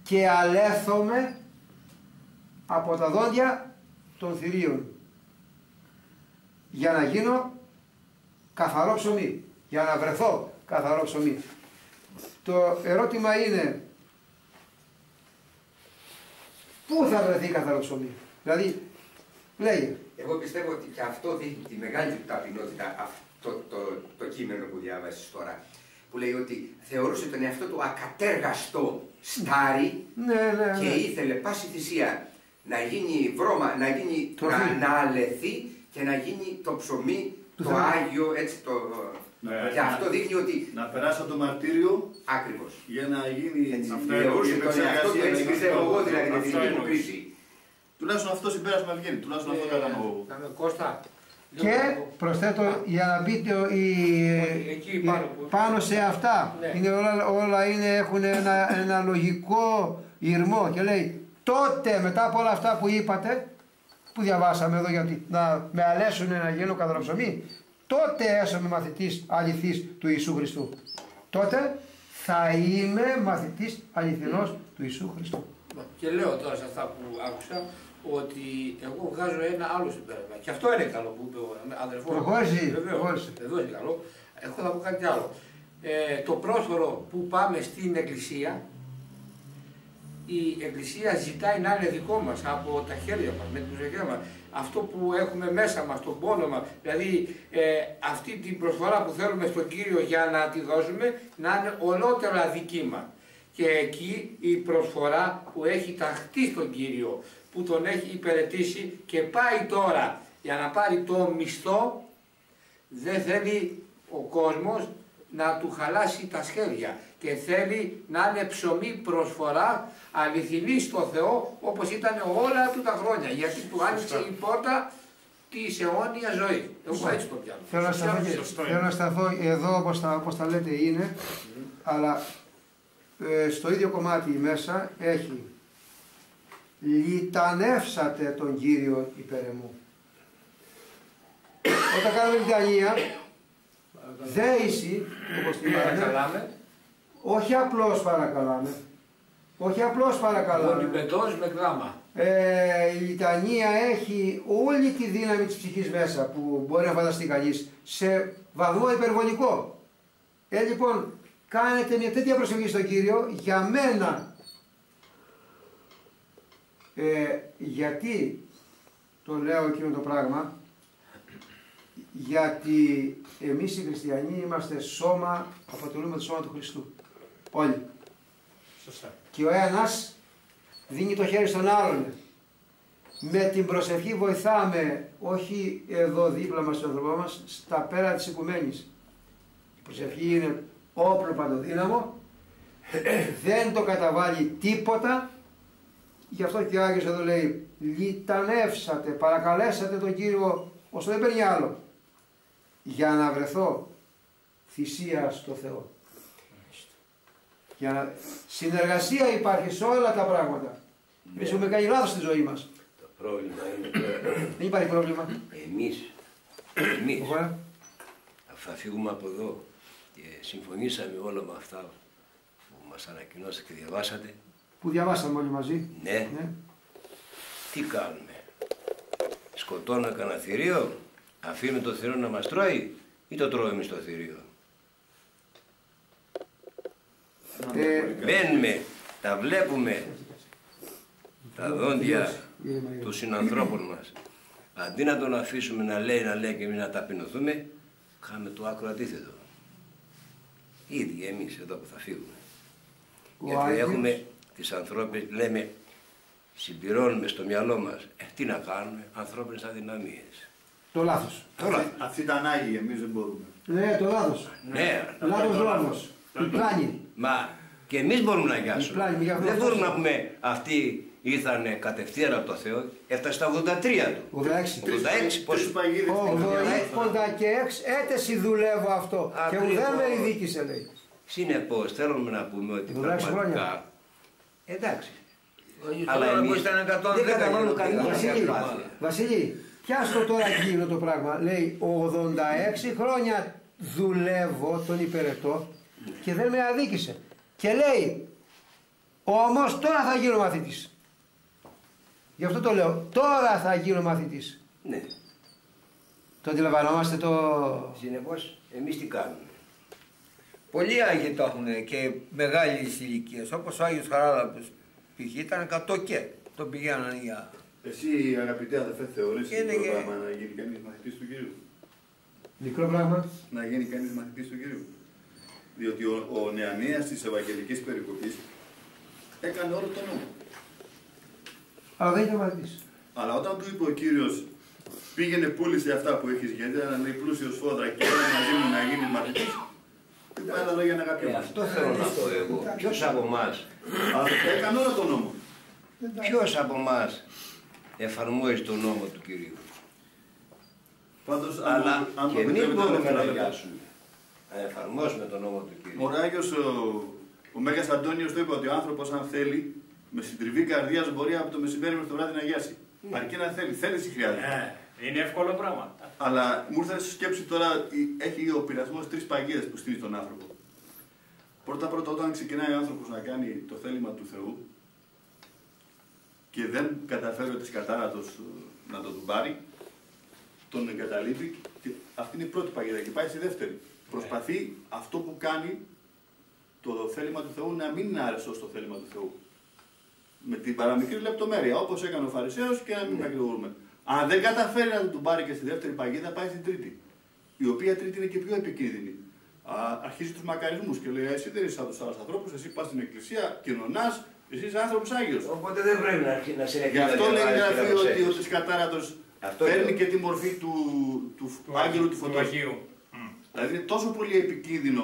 Και αλέθομαι από τα δόντια των θηρίων για να γίνω καθαρό ψωμί, για να βρεθώ καθαρό ψωμί. Το ερώτημα είναι πού θα βρεθεί καθαρό ψωμί; Δηλαδή, λέγε. Εγώ πιστεύω ότι και αυτό δείχνει τη μεγάλη ταπεινότητα αυτό το, το, κείμενο που διάβασες τώρα. Που λέει ότι θεωρούσε τον εαυτό του ακατέργαστο στάρι ναι, ναι, και ναι. ήθελε πάση θυσία να γίνει βρώμα, να γίνει να, να αλεθεί και να γίνει το ψωμί, το Άγιο, έτσι το... Ναι, και αυτό δείχνει ότι... Να περάσει το μαρτύριο Ακριβώς. για να γίνει... Έτσι, θεωρούσε τον εαυτό του έτσι πιστεύω εγώ δηλαδή με την δική μου κρίση. Τουλάχιστον αυτό συμπέρασμα βγαίνει, τουλάχιστον αυτό κατανοώ. Κώστα, Και προσθέτω για να μπείτε η, Εκεί πάνω που- πάνω σε αυτά. Ναι. Είναι όλα, όλα είναι, έχουν ένα, ένα λογικό ηρμό και λέει τότε μετά από όλα αυτά που είπατε που διαβάσαμε εδώ γιατί να με αλέσουν να γίνω καθαροψωμί τότε έσομαι μαθητής αληθής του Ιησού Χριστού. Τότε θα είμαι μαθητής αληθινός του Ιησού Χριστού. Και λέω τώρα σε αυτά που άκουσα ότι εγώ βγάζω ένα άλλο συμπέρασμα. Και αυτό είναι καλό που είπε ο αδερφός. Προχώρησε, Βεβαίως, προχώρησε. βεβαίως είναι καλό. Έχω να πω κάτι άλλο. Ε, το πρόσφορο που πάμε στην εκκλησία, η εκκλησία ζητάει να είναι δικό μας από τα χέρια μας, με την προσοχή μας. Αυτό που έχουμε μέσα μας, τον πόνο μας, δηλαδή ε, αυτή την προσφορά που θέλουμε στον Κύριο για να τη δώσουμε, να είναι ολότερα δική μας. Και εκεί η προσφορά που έχει ταχτεί στον Κύριο, που τον έχει υπηρετήσει και πάει τώρα για να πάρει το μισθό, δεν θέλει ο κόσμος να του χαλάσει τα σχέδια και θέλει να είναι ψωμί προσφορά αληθινή στο Θεό όπως ήταν όλα του τα χρόνια γιατί του άνοιξε η πόρτα της αιώνιας ζωής. Εγώ έτσι το πιάνω. Θέλω να σταθώ, και- θέλω να σταθώ εδώ όπως τα, όπως τα λέτε είναι, αλλά ε, στο ίδιο κομμάτι μέσα έχει «Λιτανεύσατε τον Κύριο υπέρ μου». Όταν κάνουμε λιτανία, δέηση, όπως την λέμε, Παρακαλάμε. όχι απλώς παρακαλάμε, όχι απλώς παρακαλάμε. Πολυπετός με γράμμα. Ε, η λιτανία έχει όλη τη δύναμη της ψυχής μέσα που μπορεί να φανταστεί κανείς σε βαθμό υπερβολικό. Ε, λοιπόν, κάνετε μια τέτοια προσοχή στον Κύριο για μένα. Ε, γιατί το λέω εκείνο το πράγμα, γιατί εμείς οι χριστιανοί είμαστε σώμα, αποτελούμε το σώμα του Χριστού. Όλοι. Σωστά. Και ο ένας δίνει το χέρι στον άλλον. Με την προσευχή βοηθάμε, όχι εδώ δίπλα μας στον άνθρωπό μας, στα πέρα της οικουμένης. Η προσευχή είναι όπλο παντοδύναμο, δεν το καταβάλει τίποτα, γι' αυτό και ο Άγιος εδώ λέει, λιτανεύσατε, παρακαλέσατε τον Κύριο, όσο δεν παίρνει άλλο, για να βρεθώ θυσία στο Θεό. Για να... Συνεργασία υπάρχει σε όλα τα πράγματα. Εμείς έχουμε κάνει λάθος στη ζωή μας. Το πρόβλημα είναι τώρα Δεν υπάρχει πρόβλημα. εμείς, εμείς Ωραία. θα φύγουμε από εδώ και συμφωνήσαμε όλα με αυτά που μας ανακοινώσατε και διαβάσατε. Που διαβάσαμε όλοι μαζί. Ναι, Ναι. τι κάνουμε; Σκοτώνω κανένα θηρίο, αφήνουμε το θηρίο να μας τρώει; Ή το τρώμε εμείς το θηρίο; Ε, Μπαίνουμε, τα βλέπουμε, τα δόντια Κύριε Μαρία. των συνανθρώπων μας. Αντί να τον αφήσουμε να λέει, να λέει και εμείς να ταπεινωθούμε, κάνουμε το άκρο αντίθετο. Ήδη εμείς εδώ που θα φύγουμε. Ο Γιατί Άγιος- έχουμε τις ανθρώπινες, λέμε, συμπληρώνουμε στο μυαλό μας. Ε, τι να κάνουμε, ανθρώπινες αδυναμίες. Το λάθος. Τώρα, Αυτοί ήταν Άγιοι, εμείς δεν μπορούμε. Ναι, το λάθος. ναι, Λάθος δρόμος. Η πλάνη. μα και εμείς μπορούμε να πλάνη, γιάσουμε. για αυτό Δεν αυτό μπορούμε είναι. να πούμε αυτοί ήρθαν κατευθείαν από το Θεό, έφτασε στα 83 του. 86. 86, πώς... Τρεις παγίδες. 80 και 6 έτεση δουλεύω αυτό. Και Ακριβώς. ουδέ με ειδίκησε λέει. Συνεπώς θέλουμε να πούμε ότι 86 πραγματικά... Εντάξει. Αλλά Αλλά εμείς εμείς ήταν 110 δεν καταλαβαίνουμε για να καμία κάνουμε Βασίλη, προσπάθεια. Βασίλη, πιάστο τώρα εκείνο το πράγμα. Λέει 86 χρόνια δουλεύω τον υπηρετό και δεν με αδίκησε. Και λέει, όμως τώρα θα γίνω μαθητής. Γι' αυτό το λέω, τώρα θα γίνω μαθητής. Ναι. Το αντιλαμβανόμαστε το... Συνεπώς, εμείς τι κάνουμε; Πολλοί Άγιοι το έχουν και μεγάλης ηλικίας. Όπως ο Άγιος Χαράλαμπο π.χ. ήταν 100 και τον πηγαίναν για. Εσύ αγαπητέ αδερφέ θεωρείς Και είναι το και- πράγμα να γίνει κανείς μαθητής του Κυρίου; Μικρό πράγμα. Να γίνει κανείς μαθητής του Κυρίου. Διότι ο, ο Νεανίας της Ευαγγελικής Περικοπής έκανε όλο τον νόμο. Αλλά δεν ήταν μαθητής. Αλλά όταν του είπε ο Κύριος πήγαινε πούλησε αυτά που έχεις γιατί ήταν λέει πλούσιος φόδρα και έλα μαζί μου να γίνεις μαθητής του είπε άλλα λόγια να Ε, αγαπητέ. αυτό θέλω να πω εγώ. Ποιος; Από εμάς, Αλλά έκανε όλο τον νόμο. ποιος από εμάς εφαρμόζει τον νόμο του Κυρίου; Πάντως αν, Αλλά αν το και εμείς επιτρέπετε, μπορούμε αδερφέ, να αδερφέ, γιάσουμε. Να εφαρμόσουμε τον νόμο του Κυρίου. Ο Ράγιος, ο, ο Μέγας Αντώνιος το είπε ότι ο άνθρωπος αν θέλει με συντριβή καρδιάς μπορεί από το μεσημέρι μέχρι το βράδυ να γιάσει. Αρκεί να θέλει, θέληση χρειάζεται. Ναι, είναι εύκολο πράγμα. Αλλά μου ήρθε στη σκέψη τώρα, η- έχει ο πειρασμός τρεις παγίδες που στείλει τον άνθρωπο. Πρώτα πρώτα, όταν ξεκινάει ο άνθρωπος να κάνει το θέλημα του Θεού και δεν καταφέρει ο κατάρατος να το του πάρει, τον εγκαταλείπει και αυτή είναι η πρώτη παγίδα και πάει στη δεύτερη. Προσπαθεί αυτό που κάνει το θέλημα του Θεού να μην είναι άρεστο στο θέλημα του Θεού. Με την παραμικρή λεπτομέρεια, όπως έκανε ο Φαρισαίος και να μην μακρηγορούμε. Αν δεν καταφέρει να τον πάρει και στη δεύτερη παγίδα, πάει στην τρίτη. Η οποία τρίτη είναι και πιο επικίνδυνη. Α, αρχίζει τους μακαρισμού και λέει: Εσύ δεν είσαι σαν τους άλλους ανθρώπους, εσύ πας στην εκκλησία, κοινωνάς, εσύ είσαι άνθρωπος Άγιος. Οπότε δεν πρέπει να, αρχίσει να συνεχίσει. Γι' αυτό να λέει η διαβάζεις και γραφή να ότι ο προσέχεις. τη κατάρατο Αυτό παίρνει λέω. και τη μορφή του, του, άγγελου του Του φωτός. Αγίου. Δηλαδή είναι τόσο πολύ επικίνδυνο.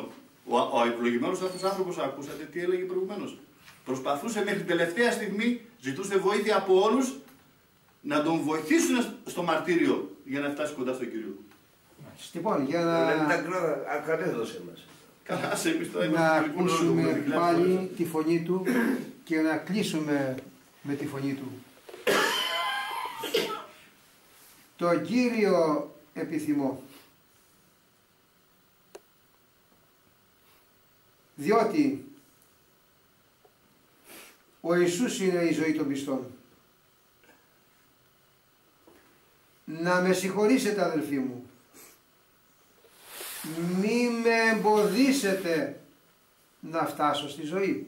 Ο, ο ευλογημένος αυτός άνθρωπος, ακούσατε τι έλεγε προηγουμένως. Προσπαθούσε μέχρι την τελευταία στιγμή, ζητούσε βοήθεια από όλους να τον βοηθήσουν στο μαρτύριο για να φτάσει κοντά στον κύριο. Λοιπόν, για Λέμε τα να, κρότα, ακατέδωσε μας. Καλά, σε εμείς τώρα να είμαστε λοιπόν όλο το ακούσουμε κομμάτι, πάλι τη φωνή του και να κλείσουμε με τη φωνή του. Το Κύριο επιθυμώ. Διότι ο Ιησούς είναι η ζωή των πιστών. Να με συγχωρήσετε αδελφοί μου. Μη με εμποδίσετε να φτάσω στη ζωή.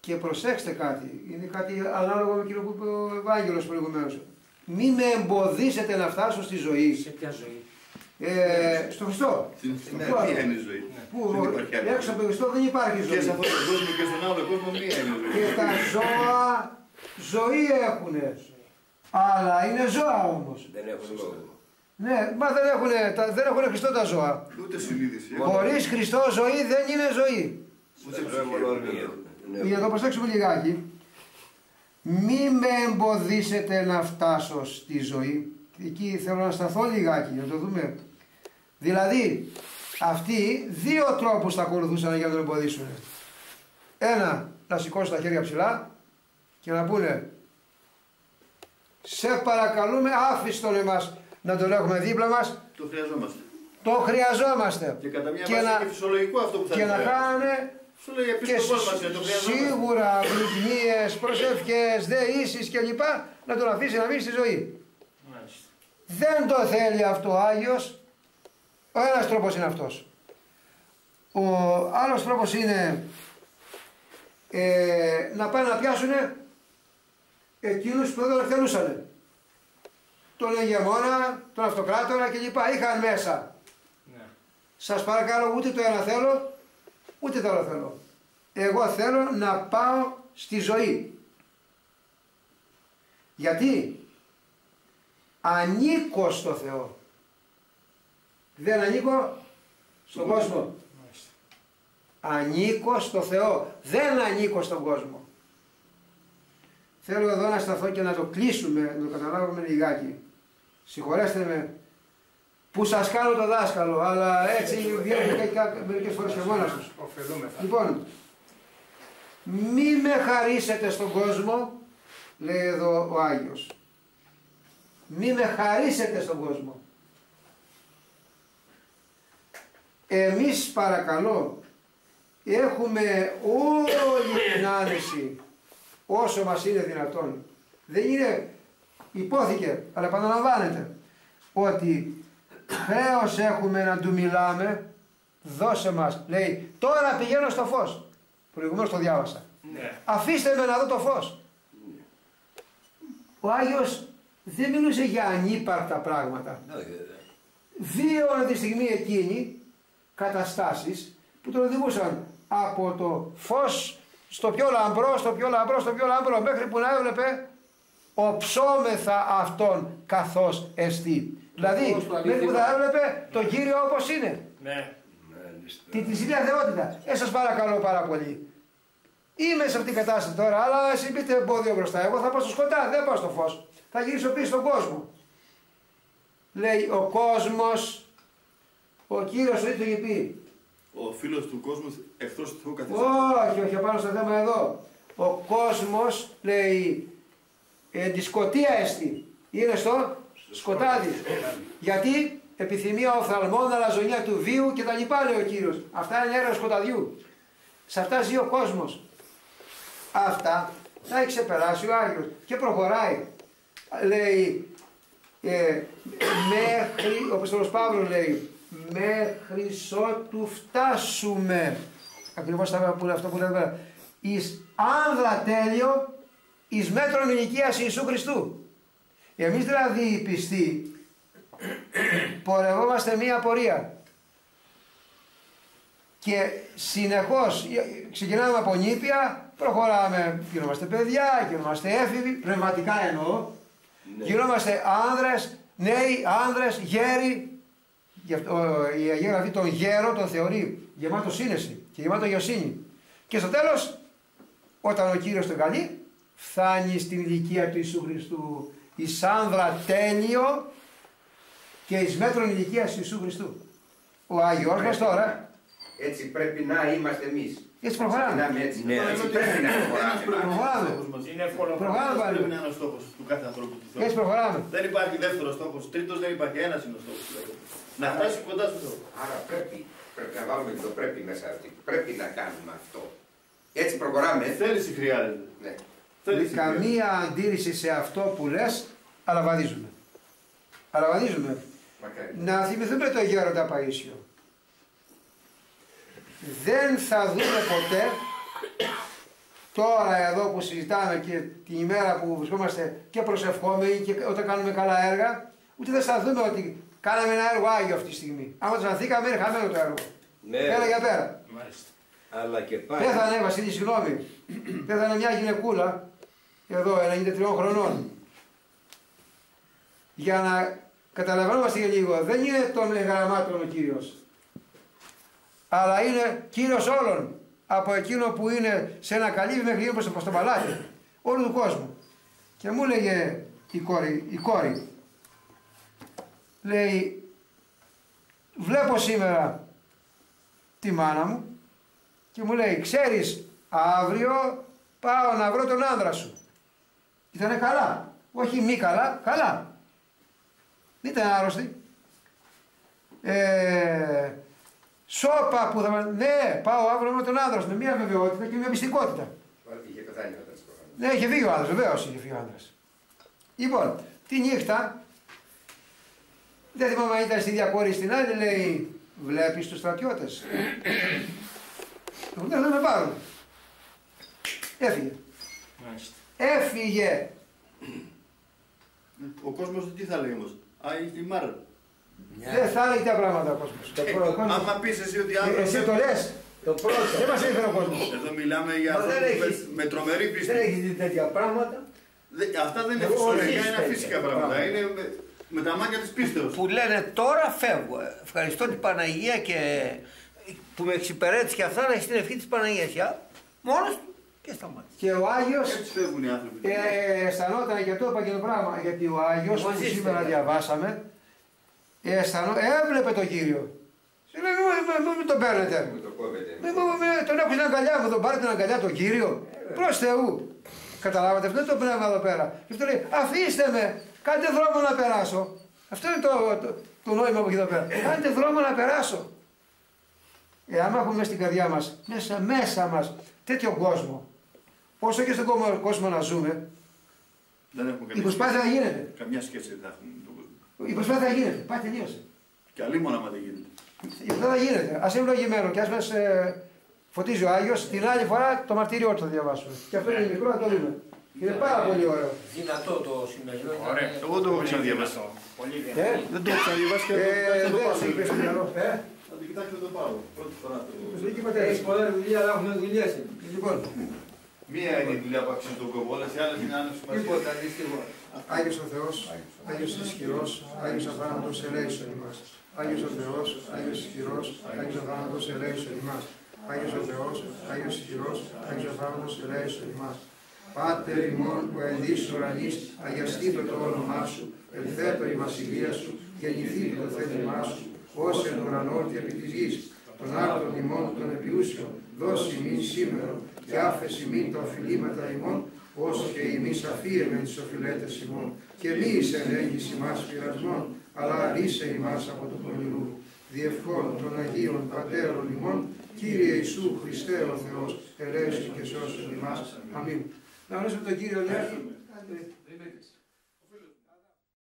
Και προσέξτε κάτι, είναι κάτι ανάλογο με εκείνο που είπε ο Ευάγγελος προηγουμένως. Μη με εμποδίσετε να φτάσω στη ζωή. Σε ποια ζωή; Ε, στο Χριστό. Στην Πού μία άλλο; είναι η ζωή. Που Δεν υπάρχει άλλη. έξω από το Χριστό δεν υπάρχει Και ζωή. σε αυτόν τον κόσμο και στον άλλο κόσμο μία είναι η ζωή. Και τα ζώα ζωή έχουν. Αλλά είναι ζώα όμως. Δεν έχω λόγο. Ναι, μα δεν έχουν, δεν έχουν Χριστό τα ζώα. Ούτε συνείδηση. Χωρίς Χριστό ζωή δεν είναι ζωή. Ούτε Δεν ψυχή. έχω λόγο. Για να το προσέξουμε λιγάκι. Μη με εμποδίσετε να φτάσω στη ζωή. Εκεί θέλω να σταθώ λιγάκι, να το δούμε. Δηλαδή, αυτοί δύο τρόπους θα ακολουθούσαν για να τον εμποδίσουν. Ένα, να σηκώσουν τα χέρια ψηλά και να πούνε σε παρακαλούμε άφηστον εμάς να τον έχουμε δίπλα μας, Το χρειαζόμαστε. το χρειαζόμαστε. Και κατά μια Και βάση να- και φυσιολογικό αυτό που θα Και να φέρει. κάνουν Σου λέει και επίσης μας είναι το χρειαζόμαστε. σίγουρα γλυκνίες, προσευχές, δεήσεις κλπ. να τον αφήσει να μείνει στη ζωή. Μάλιστα. Δεν το θέλει αυτό ο Άγιος. Ο ένας τρόπος είναι αυτός. Ο άλλος τρόπος είναι ε, να πάνε να πιάσουν εκείνους που δεν τον εκτελούσαν. Τον ηγεμόνα, τον αυτοκράτορα κλπ. Είχαν μέσα. Ναι. Σας παρακαλώ ούτε το ένα θέλω, ούτε το άλλο θέλω. εγώ θέλω να πάω στη ζωή. Γιατί; Ανήκω στο Θεό. Δεν ανήκω στον κόσμο. Ανήκω στο Θεό. Δεν ανήκω στον κόσμο. Θέλω εδώ να σταθώ και να το κλείσουμε, να το καταλάβουμε λιγάκι. Συγχωρέστε με που σας κάνω το δάσκαλο, αλλά έτσι βγαίνουν και μερικές φορές και μόνος τους. Λοιπόν, μη με χαρίσετε στον κόσμο, λέει εδώ ο Άγιος. Μη με χαρίσετε στον κόσμο. Εμείς παρακαλώ έχουμε όλη την άνεση όσο μας είναι δυνατόν. Δεν είναι, υπόθηκε, αλλά επαναλαμβάνεται, ότι χρέος έχουμε να του μιλάμε, δώσε μας. Λέει, τώρα πηγαίνω στο φως. Προηγουμένως το διάβασα. Ναι. Αφήστε με να δω το φως. Ο Άγιος δεν μιλούσε για ανύπαρκτα πράγματα. Βίωνε τη στιγμή εκείνη καταστάσεις που τον οδηγούσαν από το φως στο πιο λαμπρό, στο πιο λαμπρό, στο πιο λαμπρό, μέχρι που να έβλεπε οψόμεθα αυτόν καθώς εστί. Δηλαδή, μέχρι που θα έβλεπε τον Κύριο όπως είναι. Ναι. Τη της ίδιας θεότητα. Ε, σας παρακαλώ πάρα πολύ. Είμαι σε αυτήν την κατάσταση τώρα, αλλά εσύ μπείτε εμπόδιο μπροστά. Εγώ θα πάω στο σκοτάδι, δεν πάω στο φως. Θα γυρίσω πίσω στον κόσμο. Λέει ο κόσμος, ο Κύριος ο ίδιος είχε πει, Ο φίλος του κόσμου εχθρός του Θεού καθιστά. όχι, όχι, πάνω στο θέμα εδώ. Ο κόσμος, λέει, ε, τη σκοτία εστί. Είναι στο σκοτάδι. Γιατί επιθυμία οφθαλμών, αλαζονία του βίου και τα λοιπά λέει ο Κύριος. Αυτά είναι έργα σκοταδιού. Σε αυτά ζει ο κόσμος. Αυτά θα έχει ξεπεράσει ο Άγιος και προχωράει. Λέει, ε, μέχρι, ο Απόστολος Παύλος λέει, μέχρι ότου φτάσουμε. Ακριβώς τα που αυτό που λέμε. Εις άνδρα τέλειο, εις μέτρον ηλικίας Ιησού Χριστού. Εμείς δηλαδή οι πιστοί πορευόμαστε μία πορεία και συνεχώς ξεκινάμε από νήπια, προχωράμε, γινόμαστε παιδιά, γινόμαστε έφηβοι, πνευματικά εννοώ, γινόμαστε άνδρες, νέοι, άνδρες, γέροι, Γι' αυτό η Αγία Γραφή τον γέρο τον θεωρεί γεμάτο σύνεση και γεμάτο γιοσύνη. Και στο τέλος, όταν ο Κύριος τον καλεί, φτάνει στην ηλικία του Ιησού Χριστού εις άνδρα τέλειο και εις μέτρον ηλικίας του Ιησού Χριστού. Ο Άγιος μας τώρα, Έτσι πρέπει να είμαστε εμείς. έτσι προχωράμε. Να είμαι έτσι. Ναι. Έτσι πρέπει να προχωράμε. Προχωράμε. Είναι εύκολο Προχωράμε πράγμα. πάλι. Πρέπει να είναι ο στόχος του κάθε ανθρώπου του Θεού. Έτσι προχωράμε. Δεν υπάρχει δεύτερος στόχος. Τρίτος δεν υπάρχει. Ένας είναι ο στόχος του Θεού. Να φτάσει κοντά στον Θεό. Άρα πρέπει, πρέπει να βάλουμε και το πρέπει μέσα αυτή. Πρέπει να κάνουμε αυτό. Έτσι προχωράμε. Θέληση χρειάζεται. Ναι. Θέληση χρειάζεται. Καμία αντίρρηση σε αυτό που λες, αλλά βαδίζουμε. Αλλά βαδίζουμε. Μακάρι. Να θυμηθούμε το γέροντα Παΐσιο. Δεν θα δούμε ποτέ τώρα εδώ που συζητάμε και την ημέρα που βρισκόμαστε και προσευχόμενοι και όταν κάνουμε καλά έργα, ούτε δεν θα δούμε ότι κάναμε ένα έργο Άγιο αυτή τη στιγμή. Άμα τρανθήκαμε είναι χαμένο το έργο. Ναι, Πέρα για πέρα. Μάλιστα. αλλά και πάλι. Πέθανε, Βασίλη, συγγνώμη. Πέθανε μια γυναικούλα, εδώ, 93 χρονών. Για να καταλαβαίνουμε και λίγο, δεν είναι των γραμμάτων ο Κύριος. Αλλά είναι Κύριος όλων. Από εκείνο που είναι σε ένα καλύβι μέχρι εκείνο προς το παλάτι. Όλου του κόσμου. Και μου λέγε η κόρη, η κόρη λέει, βλέπω σήμερα τη μάνα μου και μου λέει, ξέρεις, αύριο πάω να βρω τον άνδρα σου. Ήτανε καλά. Όχι μη καλά, καλά. Δεν ήταν άρρωστη. Ε, σώπα που θα μα- Ναι, πάω αύριο με τον άνδρα σου. Με μια βεβαιότητα και μια πιστικότητα. Είχε πεθάνει όταν τις προχωράμε. Ναι, είχε φύγει ο άνδρας, βεβαίως είχε φύγει ο άνδρας. Λοιπόν, τη νύχτα, δεν θυμάμαι αν ήταν στη διακόρη στην άλλη, λέει, βλέπεις τους στρατιώτες. Δεν θα με πάρουν. Έφυγε. Μάλιστα. Έφυγε. Ο κόσμος τι θα λέει όμως; Α, η μάρα. Δεν θα έλεγε τα πράγματα ο κόσμος. Ο κόσμος- Άμα πεις εσύ ότι Ε, αύριο. Εσύ το λες. Το πρώτο. Δεν μας έφερε ο κόσμος. Εδώ μιλάμε για Μα δεν ανθρώπους με, έχεις- με τρομερή πίστη. Δεν έχεις δει τέτοια πράγματα. Δε- αυτά δεν είναι Εγώ φυσιολογικά, ορίστε. είναι φυσικά πράγματα. Είναι με, με τα μάτια της πίστεως. Που λένε τώρα φεύγω. Ευχαριστώ την Παναγία και που με εξυπηρέτησε και αυτά να έχει την ευχή της Παναγίας. Για μόνος του και σταμάτησε. Και ο Άγιος Έτσι φεύγουν οι άνθρωποι. ε, αισθανόταν και το είπα και το πράγμα, γιατί ο Άγιος που Μαζί είστε. σήμερα διαβάσαμε, ε, αισθανό, έβλεπε τον Κύριο. Σου λέει, μην, μην, μην, μην τον παίρνετε. Μου το κόβετε. Μην, μην, μην, τον έχω στην αγκαλιά μου, τον πάρετε την αγκαλιά τον Κύριο. Προς Θεού. Καταλάβατε, αυτό είναι το πνεύμα εδώ πέρα. Και αυτό λέει, αφήστε με, κάντε δρόμο να περάσω. Αυτό είναι το, το, το νόημα που έχει εδώ πέρα. Κάντε δρόμο να περάσω. Εάν έχουμε μέσα στην καρδιά μας, μέσα, μέσα μας, τέτοιο κόσμο, όσο και στον κόσμο- κόσμο να ζούμε, Δεν έχουμε η καμία, προσπάθεια θα γίνεται. καμιά σχέση δεν θα έχουν. Η προσπάθεια θα γίνεται. Πάει τελείωσε. Και αλλή μόνο άμα δεν γίνεται. Αυτό θα γίνεται. Α είναι λογημένο και ας μας ε, φωτίζει ο Άγιος, την άλλη φορά το μαρτύριό του θα διαβάσουμε. Και αυτό είναι μικρό, να το δούμε. Είναι πάρα πολύ ωραίο. Δυνατό το σημερινό. ήταν- Ωραία. Εγώ το έχω ξαναδιαβάσει. Πολύ Ε, δυνατό. Δεν το έχω ξαναδιαβάσει και ε, θα το δεν πάω. σου είπε στο μυαλό. Ε, Θα το κοιτάξω το πάω. Πρώτη φορά το. εκεί πατέρα. Έχει πολλά δουλειά, αλλά έχουμε δουλειές. Λοιπόν, Μία είναι η δουλειά που αξίζει τον κόπο, όλες οι άλλες είναι άνευ σημασίας. Τίποτα δυστυχώ. Άγιος ο Θεός, Άγιος ισχυρός, Άγιος αθάνατος ελέησον ημάς. Άγιος ο Θεός, Άγιος ισχυρός, Άγιος αθάνατος ελέησον ημάς. Άγιος ο Θεός, Άγιος ισχυρός, Άγιος αθάνατος ελέησον ημάς. Πάτερ ημών που εντείς ουρανής, αγιαστήτω το όνομά σου, ελθέτω η βασιλεία σου, γεννηθήτω το θέλημά σου, ως εν ουρανό και επί της γης. Τον άρτον ημών των επιούσιων, δώσει ημίν σήμερα, και άφεση ημίν τα οφειλήματα ημών, όσο και εμείς αφίεμεν τις οφειλέτες ημών, και μη εις ενέγγις ημάς πειρασμών, αλλά αρίσε ημάς από το πονηρού. Διευχών των Αγίων Πατέρων ημών, Κύριε Ιησού Χριστέ ο Θεός, ελέησον και σώσον ημάς. Αμήν. Να γνωρίσουμε τον Κύριο Λέο.